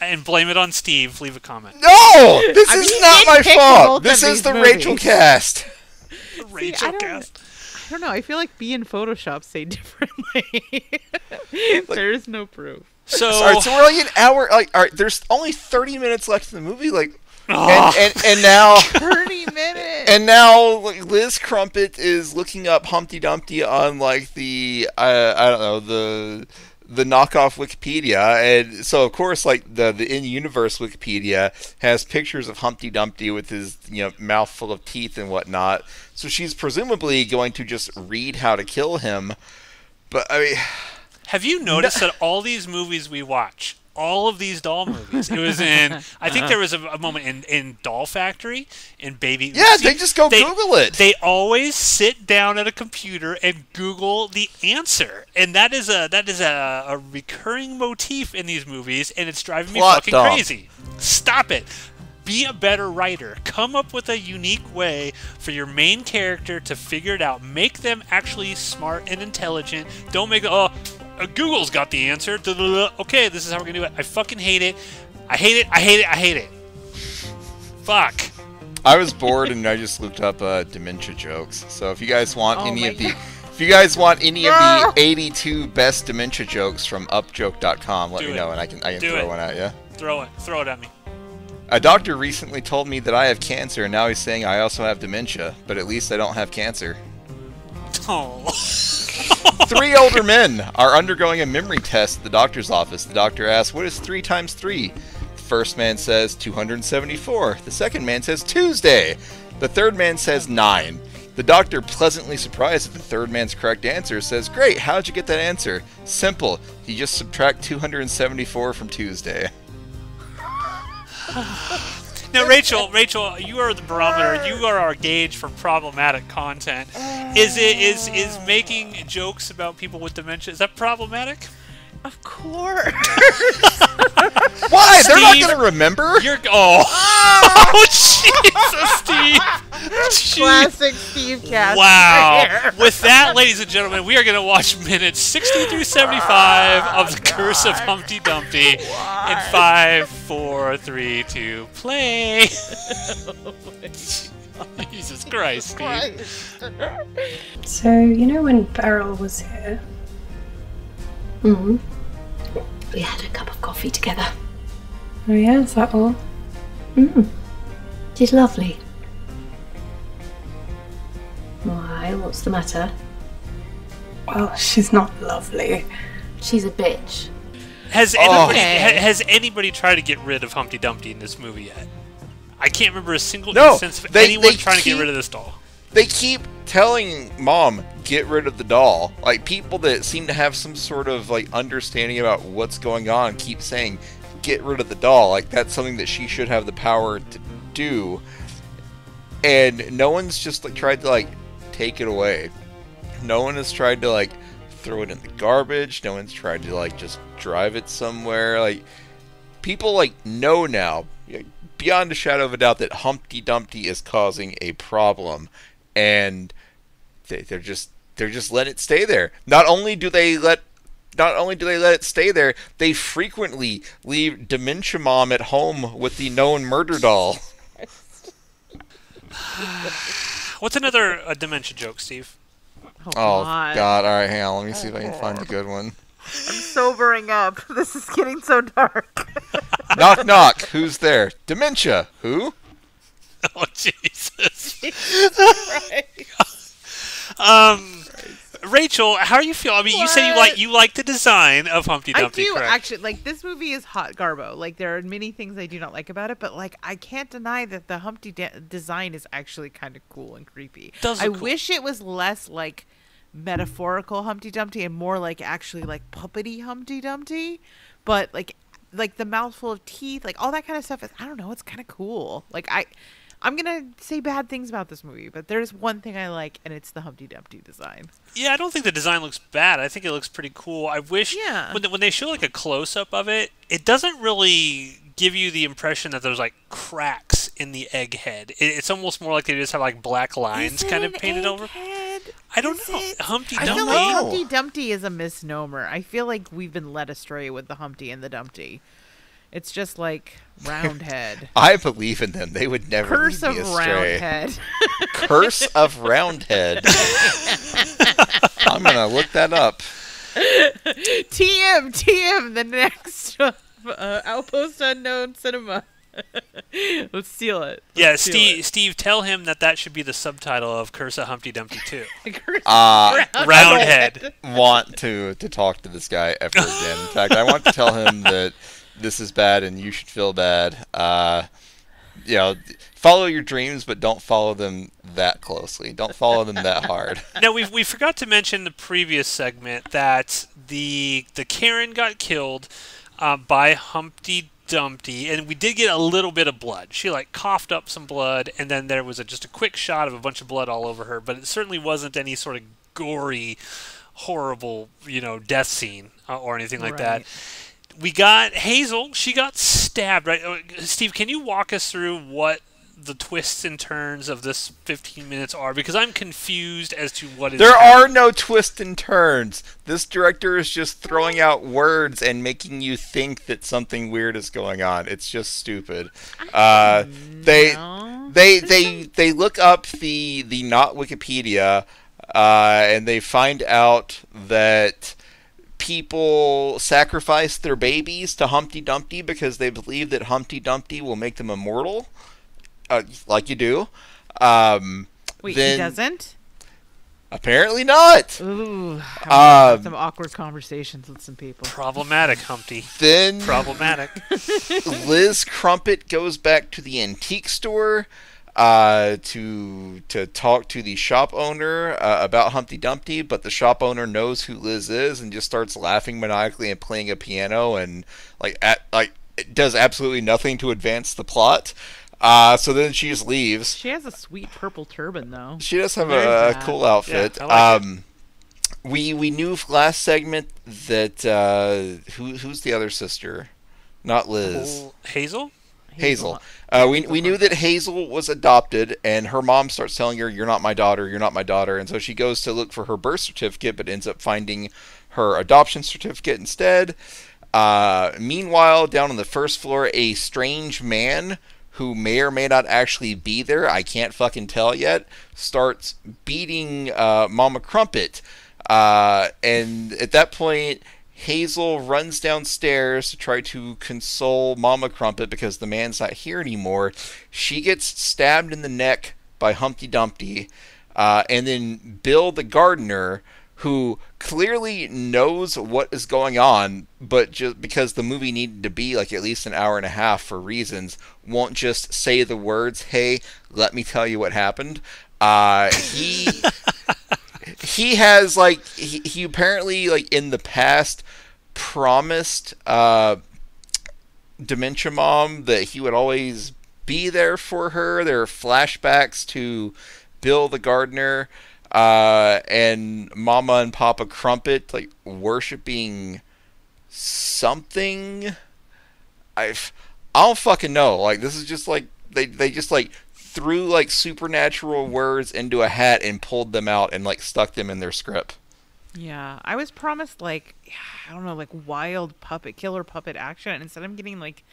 and blame it on Steve, leave a comment. No, this I is mean, not my fault. This is the movies. Rachel cast. The Rachel don't- cast. I don't know. I feel like B and Photoshop say differently. There's no proof. So, All right, so we're like an hour. Like, all right, there's only 30 minutes left in the movie. Like, Ah. and, and and now 30 minutes. and now Liz Crumpet is looking up Humpty Dumpty on like the I, I don't know the the knockoff Wikipedia, and so of course like the the in universe Wikipedia has pictures of Humpty Dumpty with his you know mouth full of teeth and whatnot. So she's presumably going to just read how to kill him. But I mean. Have you noticed that all these movies we watch, all of these doll movies, it was in. I think uh-huh. there was a, a moment in, in Doll Factory, in Baby. Yeah, see, they just go they- Google it. They always sit down at a computer and Google the answer, and that is a that is a, a recurring motif in these movies, and it's driving me fucking dump. crazy. Stop it. Be a better writer. Come up with a unique way for your main character to figure it out. Make them actually smart and intelligent. Don't make oh, uh, Google's got the answer. Okay, this is how we're gonna do it. I fucking hate it. I hate it. I hate it. I hate it. Fuck. I was bored and I just looked up uh, dementia jokes. So if you guys want Oh any of the if you guys want any of the 82 best dementia jokes from upjoke.com, let Do me it. know and I can I can Do throw it. one at you. Throw it. Throw it at me. A doctor recently told me that I have cancer and now he's saying I also have dementia, but at least I don't have cancer. Oh. Three older men are undergoing a memory test at the doctor's office. The doctor asks, "What is 3 times 3?" The first man says 274. The second man says Tuesday. The third man says 9. The doctor, pleasantly surprised at the third man's correct answer, says, "Great, how'd you get that answer?" Simple. You just subtract 274 from Tuesday. Now, Rachel, Rachel, you are the barometer. You are our gauge for problematic content. Is it is is making jokes about people with dementia? Is that problematic? Of course. Why? They're not going to remember. You're oh, oh Jesus, Steve. Jeez. Classic Steve Cast. Wow. With that, ladies and gentlemen, we are going to watch minutes 60 through 75 of The Curse of Humpty Dumpty in five, four, three, two, play. oh, Jesus Christ, Steve. So, you know when Beryl was here? Mm. We had a cup of coffee together. Oh, yeah, is that all? Mm. She's lovely. Why? What's the matter? Well, she's not lovely. She's a bitch. Has anybody Okay. has anybody tried to get rid of Humpty Dumpty in this movie yet? I can't remember a single No, instance of they- anyone they trying to get rid of this doll. they keep telling mom get rid of the doll. Like people that seem to have some sort of like understanding about what's going on keep saying get rid of the doll. Like that's something that she should have the power to do. And no one's just like tried to like take it away. No one has tried to like throw it in the garbage. No one's tried to like just drive it somewhere. Like people like know now beyond a shadow of a doubt that Humpty Dumpty is causing a problem. And they, they're just they're just letting it stay there. Not only do they let not only do they let it stay there, they frequently leave Dementia Mom at home with the known murder doll. What's another uh, dementia joke, Steve? Oh, Oh God. God! All right, hang on. Let me see if I can find a good one. I'm sobering up. This is getting so dark. knock knock. Who's there? Dementia. Who? Oh Jesus! Um, Rachel, how are you feeling? I mean, you said you like you like the design of Humpty Dumpty. I do correct? actually like this movie is hot garbo. Like there are many things I do not like about it, but like I can't deny that the Humpty de- design is actually kind of cool and creepy. Does I cool. wish it was less like metaphorical Humpty Dumpty and more like actually like puppety Humpty Dumpty, but like like the mouthful of teeth, like all that kind of stuff is I don't know, it's kind of cool. Like I I'm gonna say bad things about this movie, but there's one thing I like, and it's the Humpty Dumpty design. Yeah, I don't think the design looks bad. I think it looks pretty cool. I wish Yeah. when, when they show like a close up of it, it doesn't really give you the impression that there's like cracks in the egg head. It, it's almost more like they just have like black lines kind of painted over. egghead? I don't Is know. it? Humpty I feel like know. Humpty Dumpty is a misnomer. I feel like we've been led astray with the Humpty and the Dumpty. It's just like Roundhead. I believe in them. They would never Curse lead of me astray. Roundhead. Curse of Roundhead. I'm gonna look that up. TM, TM, the next uh, Outpost Unknown Cinema. Let's steal it. Yeah, Let's steal Steve. Steve, tell him that that should be the subtitle of Curse of Humpty Dumpty 2. it. Curse Uh, of Roundhead. want to to talk to this guy ever again. In fact, I want to tell him that this is bad and you should feel bad. Uh, you know, follow your dreams, but don't follow them that closely. Don't follow them that hard. now we we forgot to mention the previous segment that the the Karen got killed uh, by Humpty Dumpty, and we did get a little bit of blood. She like coughed up some blood, and then there was a, just a quick shot of a bunch of blood all over her, but it certainly wasn't any sort of gory, horrible, you know, death scene uh, or anything like that. Right. We got Hazel. She got stabbed. Right, Uh, Steve? Can you walk us through what? The twists and turns of this 15 minutes are because I'm confused as to what is. There happening. are no twists and turns. This director is just throwing out words and making you think that something weird is going on. It's just stupid. Uh, they they they they look up the the not Wikipedia, uh, and they find out that people sacrifice their babies to Humpty Dumpty because they believe that Humpty Dumpty will make them immortal, uh, like you do. Um, Wait, then- he doesn't? Apparently not. Ooh. I'm gonna have Um, some awkward conversations with some people. Problematic, Humpty. Then Problematic. Liz Crumpet goes back to the antique store uh, to to talk to the shop owner uh, about Humpty Dumpty, but the shop owner knows who Liz is and just starts laughing maniacally and playing a piano and like at like it does absolutely nothing to advance the plot. Uh, so then she just leaves. She has a sweet purple turban, though. She does have There's a, a that. cool outfit. Yeah, like um, we we knew last segment that uh, who who's the other sister? Not Liz. Oh, Hazel? Hazel. Uh, we we knew that Hazel was adopted, and her mom starts telling her, "You're not my daughter. You're not my daughter." And so she goes to look for her birth certificate, but ends up finding her adoption certificate instead. Uh, meanwhile, down on the first floor, a strange man who may or may not actually be there, I can't fucking tell yet, starts beating uh, Mama Crumpet. Uh, and at that point, Hazel runs downstairs to try to console Mama Crumpet because the man's not here anymore. She gets stabbed in the neck by Humpty Dumpty. Uh, and then Bill the gardener, who clearly knows what is going on, but just because the movie needed to be like at least an hour and a half for reasons, won't just say the words, "Hey, let me tell you what happened." Uh, he he has like he, he apparently like in the past promised uh, Dementia Mom that he would always be there for her. There are flashbacks to Bill the gardener uh, and Mama and Papa Crumpet like worshiping something. i've I don't fucking know. Like this is just like they they just like threw like supernatural words into a hat and pulled them out and like stuck them in their script. Yeah, I was promised like I don't know, like wild puppet killer puppet action, and instead I'm getting like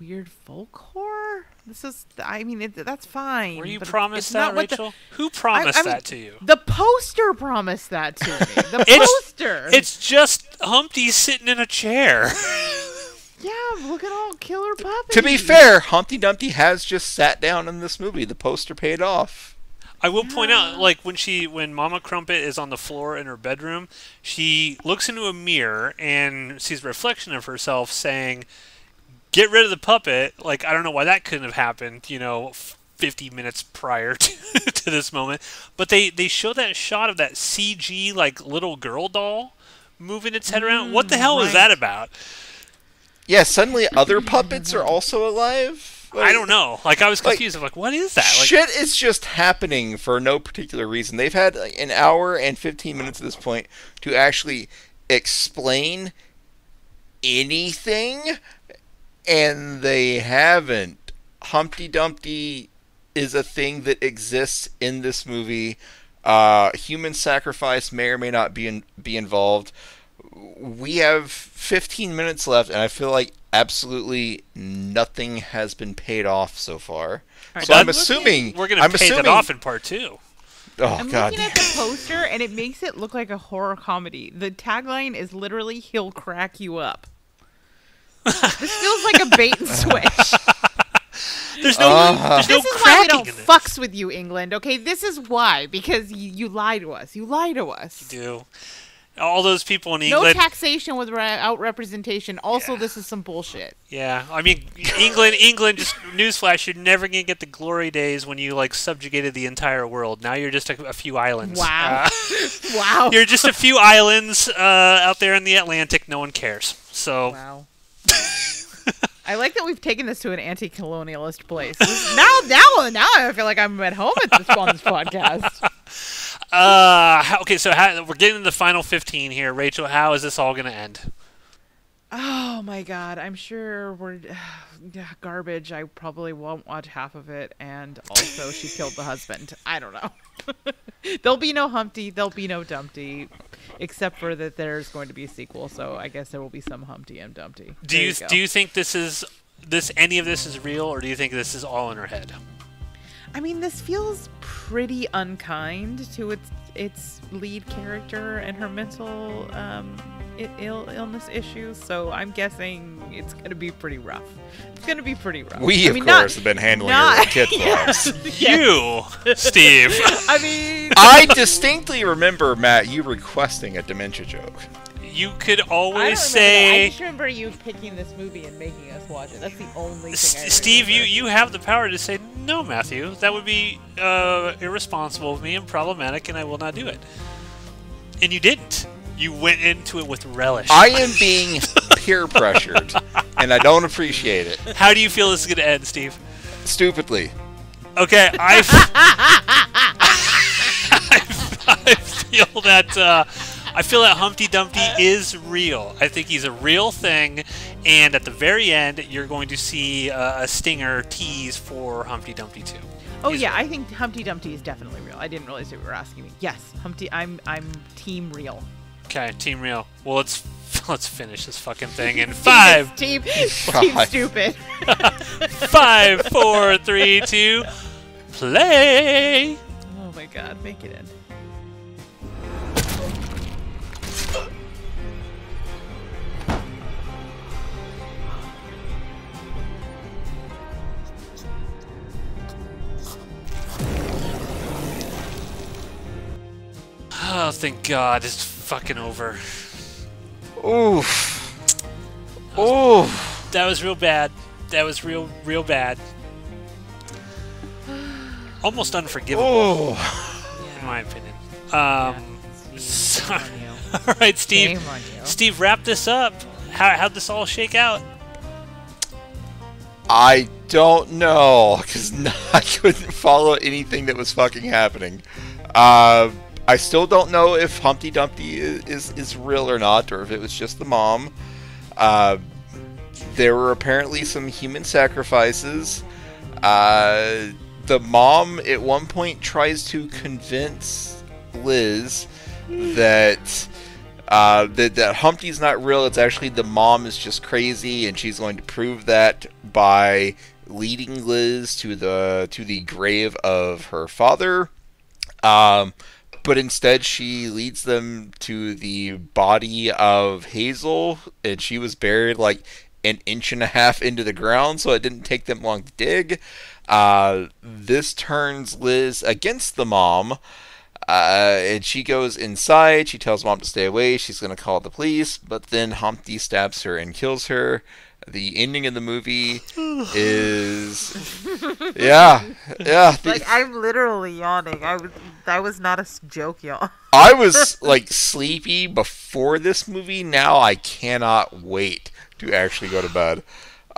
weird folk horror. This is, I mean, it, that's fine. Were you promised it's that, not what the- Who promised I mean, that to you? The poster promised that to me. The It's- poster. It's just Humpty sitting in a chair. yeah. Look at all killer puppies. To be fair, Humpty Dumpty has just sat down in this movie. The poster paid off. I will point out, like when she, when Mama Crumpet is on the floor in her bedroom, she looks into a mirror and sees a reflection of herself saying, "Get rid of the puppet." Like I don't know why that couldn't have happened, you know, 50 minutes prior to, to this moment. But they they show that shot of that CG like little girl doll moving its head around. What the hell is mm, that about? Yeah, suddenly other puppets are also alive. I don't know. Like I was Like, confused. I'm like, what is that? Like, Shit is just happening for no particular reason. They've had like, an hour and 15 minutes at this point to actually explain anything, and they haven't. Humpty Dumpty is a thing that exists in this movie. Uh, human sacrifice may or may not be in, be involved. We have 15 minutes left, and I feel like absolutely nothing has been paid off so far. right, so I'm I'm looking- assuming we're gonna I'm pay assuming, that off in part two. Oh I'm god. looking at the poster and it makes it look like a horror comedy. The tagline is literally "He'll crack you up." this feels like a bait and switch. There's no, Uh-huh. there's no this is why we don't in fucks with you, England. Okay, this is why because you, you lie to us. You lie to us. You do. All those people in England. No taxation without representation. Also, this is some bullshit. yeah, I mean, England. England. Just newsflash: you're never gonna get the glory days when you like subjugated the entire world. Now you're just a, a few islands. Wow. Uh, Wow. you're just a few islands uh, out there in the Atlantic. No one cares. So Wow. I like that we've taken this to an anti-colonialist place. Now, now, now I feel like I'm at home at this on this podcast. Uh, okay, so how, we're getting to the final 15 here. Rachel, how is this all going to end? Oh my god, I'm sure we're yeah, garbage. I probably won't watch half of it, and also she killed the husband. I don't know. there'll be no Humpty, there'll be no Dumpty, except for that there's going to be a sequel. So I guess there will be some Humpty and Dumpty. Do There you, go. do you think this is this any of this is real, or do you think this is all in her head? I mean, this feels pretty unkind to its its lead character and her mental um, Ill, illness issues. So I'm guessing it's gonna be pretty rough. It's gonna be pretty rough. we I of mean, not- course have been handling not- her with kid Yes, yes. You, Steve. I mean, I distinctly remember Matt you requesting a dementia joke. You could I don't always remember that. I say, just remember you picking this movie and making us watch it. That's the only thing. I Steve, you, you have the power to say no, Matthew. That would be uh, irresponsible of me and problematic, and I will not do it. And you didn't. You went into it with relish. I am being peer pressured, and I don't appreciate it. How do you feel this is going to end, Steve? Stupidly. Okay, I, f- I feel that uh, I feel that Humpty Dumpty is real. I think he's a real thing, and at the very end, you're going to see uh, a stinger tease for Humpty Dumpty too. Oh He's yeah, real. I think Humpty Dumpty is definitely real. I didn't realize you were asking me. Yes, Humpty. I'm I'm team real. Okay, Team Real. Well, let's let's finish this fucking thing in five, Team team stupid. five, four, three, two, play. Oh my god, make it end. Oh, thank God, it's fucking over. Oof. Oof. That was real bad. That was real, real bad. Almost unforgivable, Oh. in my opinion. Um, Steve, so- shame on you. all right, Steve. Shame on you. Steve, wrap this up. How how'd this all shake out? I don't know because I couldn't follow anything that was fucking happening. Uh, I still don't know if Humpty Dumpty is, is, is real or not, or if it was just the mom. Uh, there were apparently some human sacrifices. Uh, the mom at one point tries to convince Liz that uh, that, that Humpty's not real. It's actually the mom is just crazy, and she's going to prove that by leading Liz to the to the grave of her father. Um, but instead, she leads them to the body of Hazel, and she was buried like an inch and a half into the ground, so it didn't take them long to dig. Uh, this turns Liz against the mom. Uh, and she goes inside. She tells mom to stay away. She's going to call the police, but then Humpty stabs her and kills her. The ending of the movie is, yeah, yeah. the- Like I'm literally yawning. I was that was not a joke, y'all. I was like sleepy before this movie. Now I cannot wait to actually go to bed.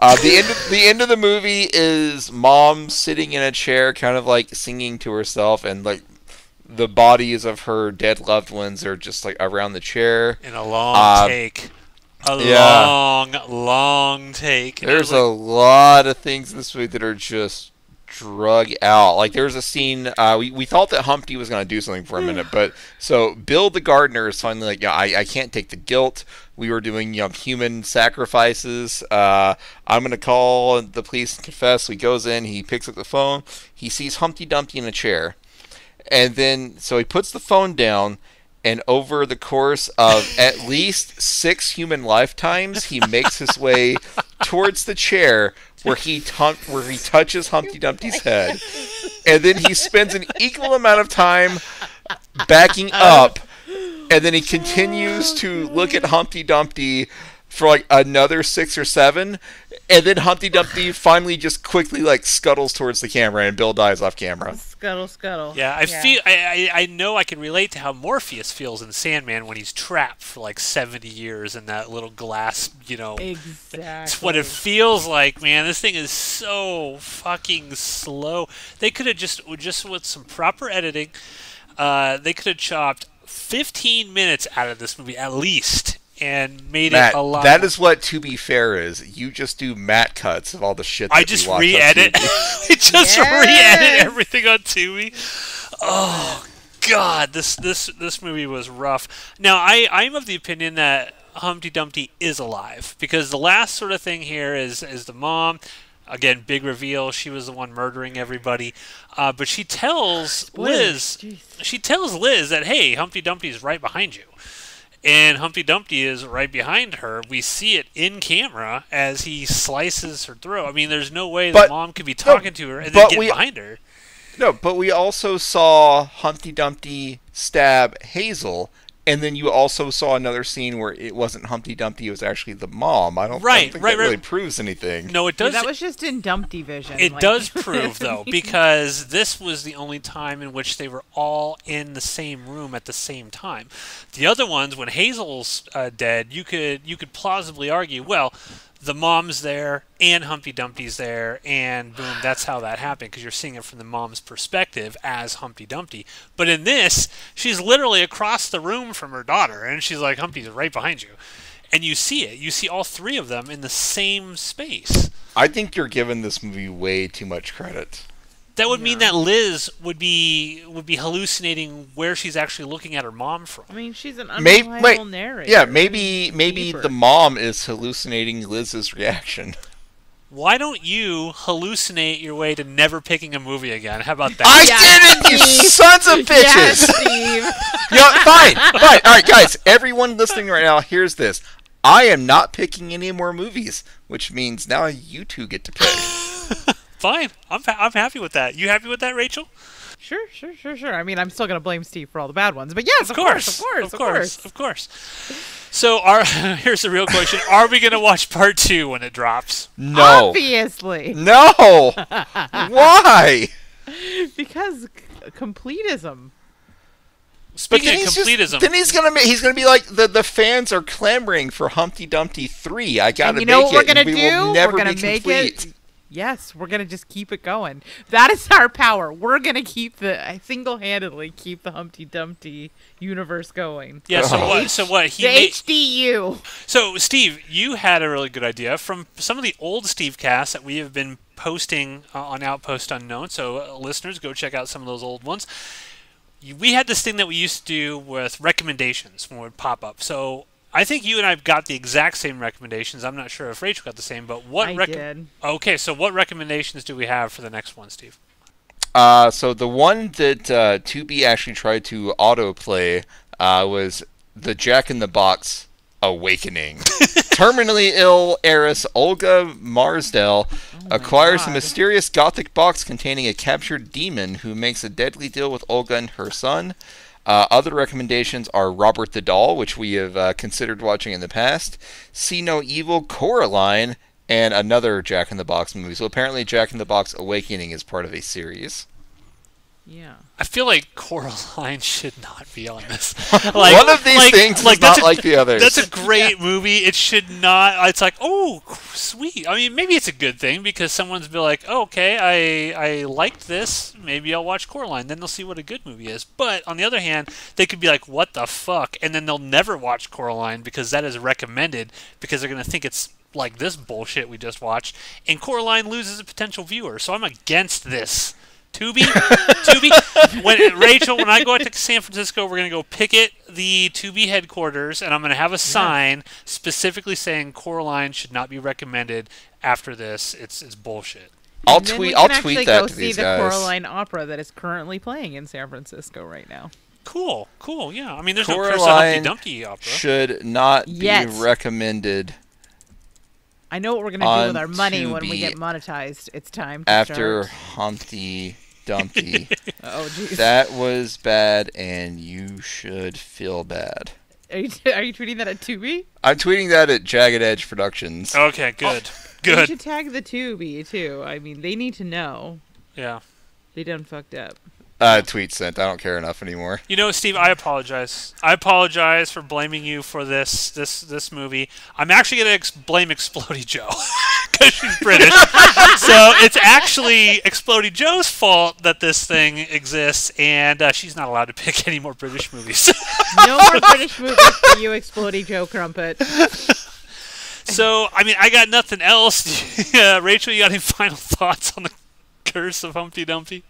Uh, the end. Of, the end of the movie is mom sitting in a chair, kind of like singing to herself, and like the bodies of her dead loved ones are just like around the chair. In a long Uh, take. A yeah. long, long take. There's was a lot of things in this movie that are just drug out. Like there's a scene uh, we we thought that Humpty was gonna do something for a minute, but so Bill the gardener is finally like, yeah, I, I can't take the guilt. We were doing you know human sacrifices. Uh, I'm gonna call the police and confess. So he goes in, he picks up the phone, he sees Humpty Dumpty in a chair, and then so he puts the phone down. And over the course of at least six human lifetimes, he makes his way towards the chair where he tum- where he touches Humpty Dumpty's head, and then he spends an equal amount of time backing up, and then he continues to look at Humpty Dumpty for like another six or seven, and then Humpty Dumpty finally just quickly like scuttles towards the camera, and Bill dies off camera. Scuttle, scuttle. yeah, I feel I, I I know I can relate to how Morpheus feels in Sandman when he's trapped for like 70 years in that little glass, you know. Exactly. It's what it feels like, man. This thing is so fucking slow. They could have just just with some proper editing, uh, they could have chopped 15 minutes out of this movie at least and made Matt, it a lot. that more- is what to be fair is. You just do matte cuts of all the shit. That I just watch re-edit. I just Yes! re-edit everything on Tubi. Oh God, this this this movie was rough. Now I I'm of the opinion that Humpty Dumpty is alive because the last sort of thing here is is the mom. Again, big reveal. She was the one murdering everybody, uh, but she tells Liz. She tells Liz that hey, Humpty Dumpty's right behind you and Humpty Dumpty is right behind her. We see it in camera as he slices her throat. I mean, there's no way But- the mom could be talking to her and then get we- behind her. No, but we also saw Humpty Dumpty stab Hazel, and then you also saw another scene where it wasn't Humpty Dumpty; it was actually the mom. I don't, I don't Right, think right, that right. really proves anything. No, it Yeah, does. that was just in Dumpty Vision. it like- does prove though, because this was the only time in which they were all in the same room at the same time. The other ones, when Hazel's uh, dead, you could you could plausibly argue, well, the mom's there and Humpty Dumpty's there, and boom, that's how that happened because you're seeing it from the mom's perspective as Humpty Dumpty. But in this, she's literally across the room from her daughter, and she's like, Humpty's right behind you. And you see it. You see all three of them in the same space. I think you're giving this movie way too much credit. That would mean that Liz would be would be hallucinating where she's actually looking at her mom from. I mean, she's an Maybe, unreliable wait, narrator. yeah, maybe, maybe Keep her. the mom is hallucinating Liz's reaction. Why don't you hallucinate your way to never picking a movie again? How about that? I Yes, did it, you sons of bitches! Yes, Steve. You know, fine, fine. All right, guys, everyone listening right now, here's this. I am not picking any more movies, which means now you two get to pick. Fine. I'm fa- I'm happy with that. You happy with that, Rachel? Sure, sure, sure, sure. I mean, I'm still gonna blame Steve for all the bad ones, but yes, Of course, of course, of course, of course. So, are here's the real question: Are we going to watch part two when it drops? No. Obviously, No! Why? because c- completism. Speaking then of he's just- then he's gonna ma- he's gonna be like the the fans are clamoring for Humpty Dumpty three. I gotta And you know make what we're it. gonna we do? Will never we're gonna make complete. it. Yes, we're gonna just keep it going. That is our power. We're gonna keep the I single-handedly keep the Humpty Dumpty universe going. yeah. So Oh. what? So what? He The made, HDU. So, Steve, you had a really good idea from some of the old Steve casts that we have been posting uh, on Outpost Unknown. So, uh, listeners, go check out some of those old ones. we had this thing that we used to do with recommendations when it would pop up. So I think you and I've got the exact same recommendations. I'm not sure if Rachel got the same, but what I recom- did. Okay, so what recommendations do we have for the next one, Steve? Uh, so the one that uh, Tubi actually tried to autoplay uh, was the Jack in the Box Awakening. Terminally ill heiress Olga Marsdell acquires a mysterious gothic box containing a captured demon who makes a deadly deal with Olga and her son. Uh, other recommendations are Robert the Doll, which we have uh, considered watching in the past, See No Evil, Coraline, and another Jack in the Box movie. So apparently, Jack in the Box Awakening is part of a series. Yeah. I feel like Coraline should not be on this. like, One of these things is that's not a- like the others. That's a great movie. It should not. It's like, oh, sweet. I mean, maybe it's a good thing because someone's be like, oh, okay, I I liked this. Maybe I'll watch Coraline. Then they'll see what a good movie is. But on the other hand, they could be like, what the fuck, and then they'll never watch Coraline because that is recommended because they're gonna think it's like this bullshit we just watched, and Coraline loses a potential viewer. So I'm against this. Tubi, Tubi. When Rachel, when I go out to San Francisco, we're gonna go picket the Tubi headquarters, and I'm gonna have a sign specifically saying Coraline should not be recommended after this. It's it's bullshit. I'll And then tweet. we I'll can tweet actually that go to see these the guys. Coraline opera that is currently playing in San Francisco right now. Cool, cool. Yeah, I mean, there's no curse on Humpty Coraline Dumpty opera. should not Yes. be recommended I know what we're gonna do with our On money when we get monetized. It's time to after start. Humpty Dumpty. Oh jeez. that was bad, and you should feel bad. Are you, are you tweeting that at Tubi? I'm tweeting that at Jagged Edge Productions. Okay, oh, good, You good. should tag the Tubi too. I mean, they need to know Yeah. they done fucked up. Uh, tweet sent. I don't care enough anymore. You know, Steve, I apologize. I apologize for blaming you for this this this movie. I'm actually gonna ex- blame Explody Joe because she's British. so it's actually Explody Joe's fault that this thing exists, and uh, she's not allowed to pick any more British movies. No more British movies for you, Explody Joe Crumpet. so I mean, I got nothing else. uh, Rachel, you got any final thoughts on the curse of Humpty Dumpty?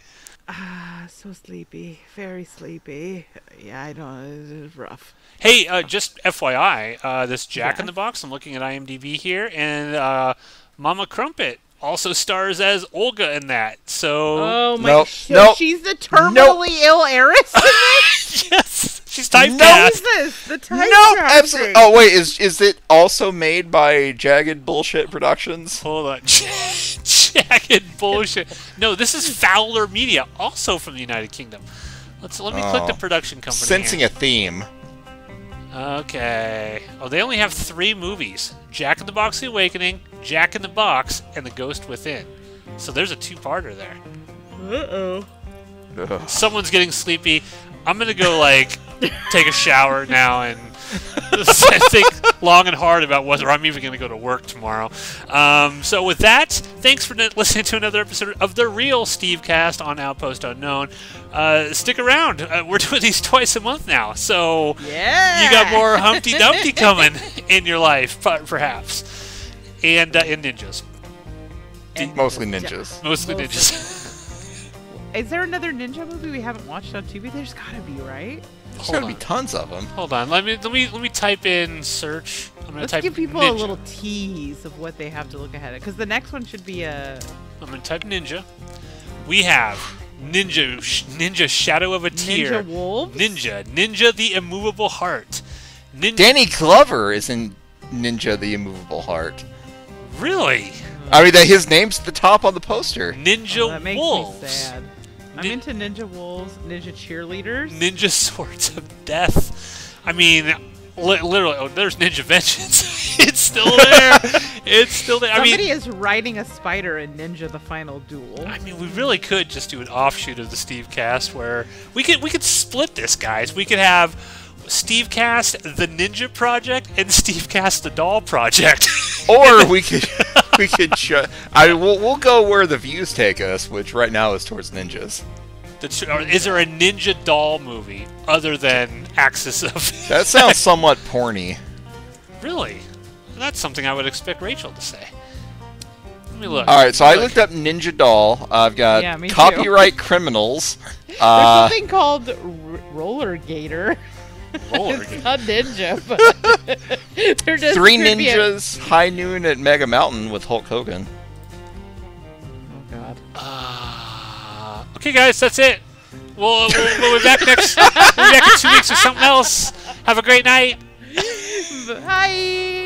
Ah, so sleepy, very sleepy. Yeah, I don't. It's rough. Hey, uh, just FYI, uh, this Jack in the Box. I'm looking at IMDb here, and uh, Mama Crumpet also stars as Olga in that. So Oh my! Nope, so nope, she's the terminally ill heiress. in this? yes, she's What typecast. is this? The typecasting. No, absolutely. Oh wait, is is it also made by Jagged Bullshit Productions? Hold on, jagged bullshit. No, this is Fowler Media, also from the United Kingdom. Let's let me click the Oh. production company. Sensing here. a theme. Okay. Oh, they only have three movies: Jack in the Box: The Awakening, Jack in the Box, and The Ghost Within. So there's a two-parter there. Uh-oh. Someone's getting sleepy. I'm gonna go like take a shower now and think long and hard about whether I'm even gonna go to work tomorrow. Um, so with that, thanks for listening to another episode of the real Stevecast on Outpost Unknown. Uh, stick around. Uh, we're doing these twice a month now, so Yeah. you got more Humpty Dumpty coming in your life, perhaps, and uh, and ninjas, Mostly ninjas. mostly Mostly. ninjas. Is there another ninja movie we haven't watched on TV? There's gotta be, right? There's Hold gotta be tons of them. Hold on. Let me let me let me type in search. I'm gonna Let's type give people ninja. a little tease of what they have to look ahead at, because the next one should be a. I'm gonna type ninja. We have ninja, ninja shadow of a tear, Ninja Wolves? ninja, ninja the immovable heart, ninja. Danny Glover is in Ninja: The Immovable Heart. really? Uh, I mean, that his name's at the top on the poster. Ninja Oh, that makes wolves, me sad. I'm Nin- into Ninja Wolves, Ninja Cheerleaders. ninja swords of death. I mean, li- literally, oh, there's Ninja Vengeance. it's still there. it's still there. I Somebody mean, is riding a spider in Ninja: The Final Duel. I mean, we really could just do an offshoot of the Stevecast where we could we could split this, guys. We could have Stevecast the Ninja Project and Stevecast the Doll Project. Or we could we could ju- I we'll, we'll go where the views take us, which right now is towards ninjas. The two- or is there a Ninja Doll movie other than Axis of? That sounds somewhat porny. really. That's something I would expect Rachel to say. Let me look. All right, so I looked up Ninja Doll. I've got Yeah, copyright criminals. There's Uh, something called r- roller gator. Roller it's not ninja, but they're just Three could be Ninjas High Noon at Mega Mountain with Hulk Hogan. Oh god. Uh, okay, guys, that's it. We'll, we'll, we'll be back next. We'll be back in two weeks with something else. Have a great night. Bye.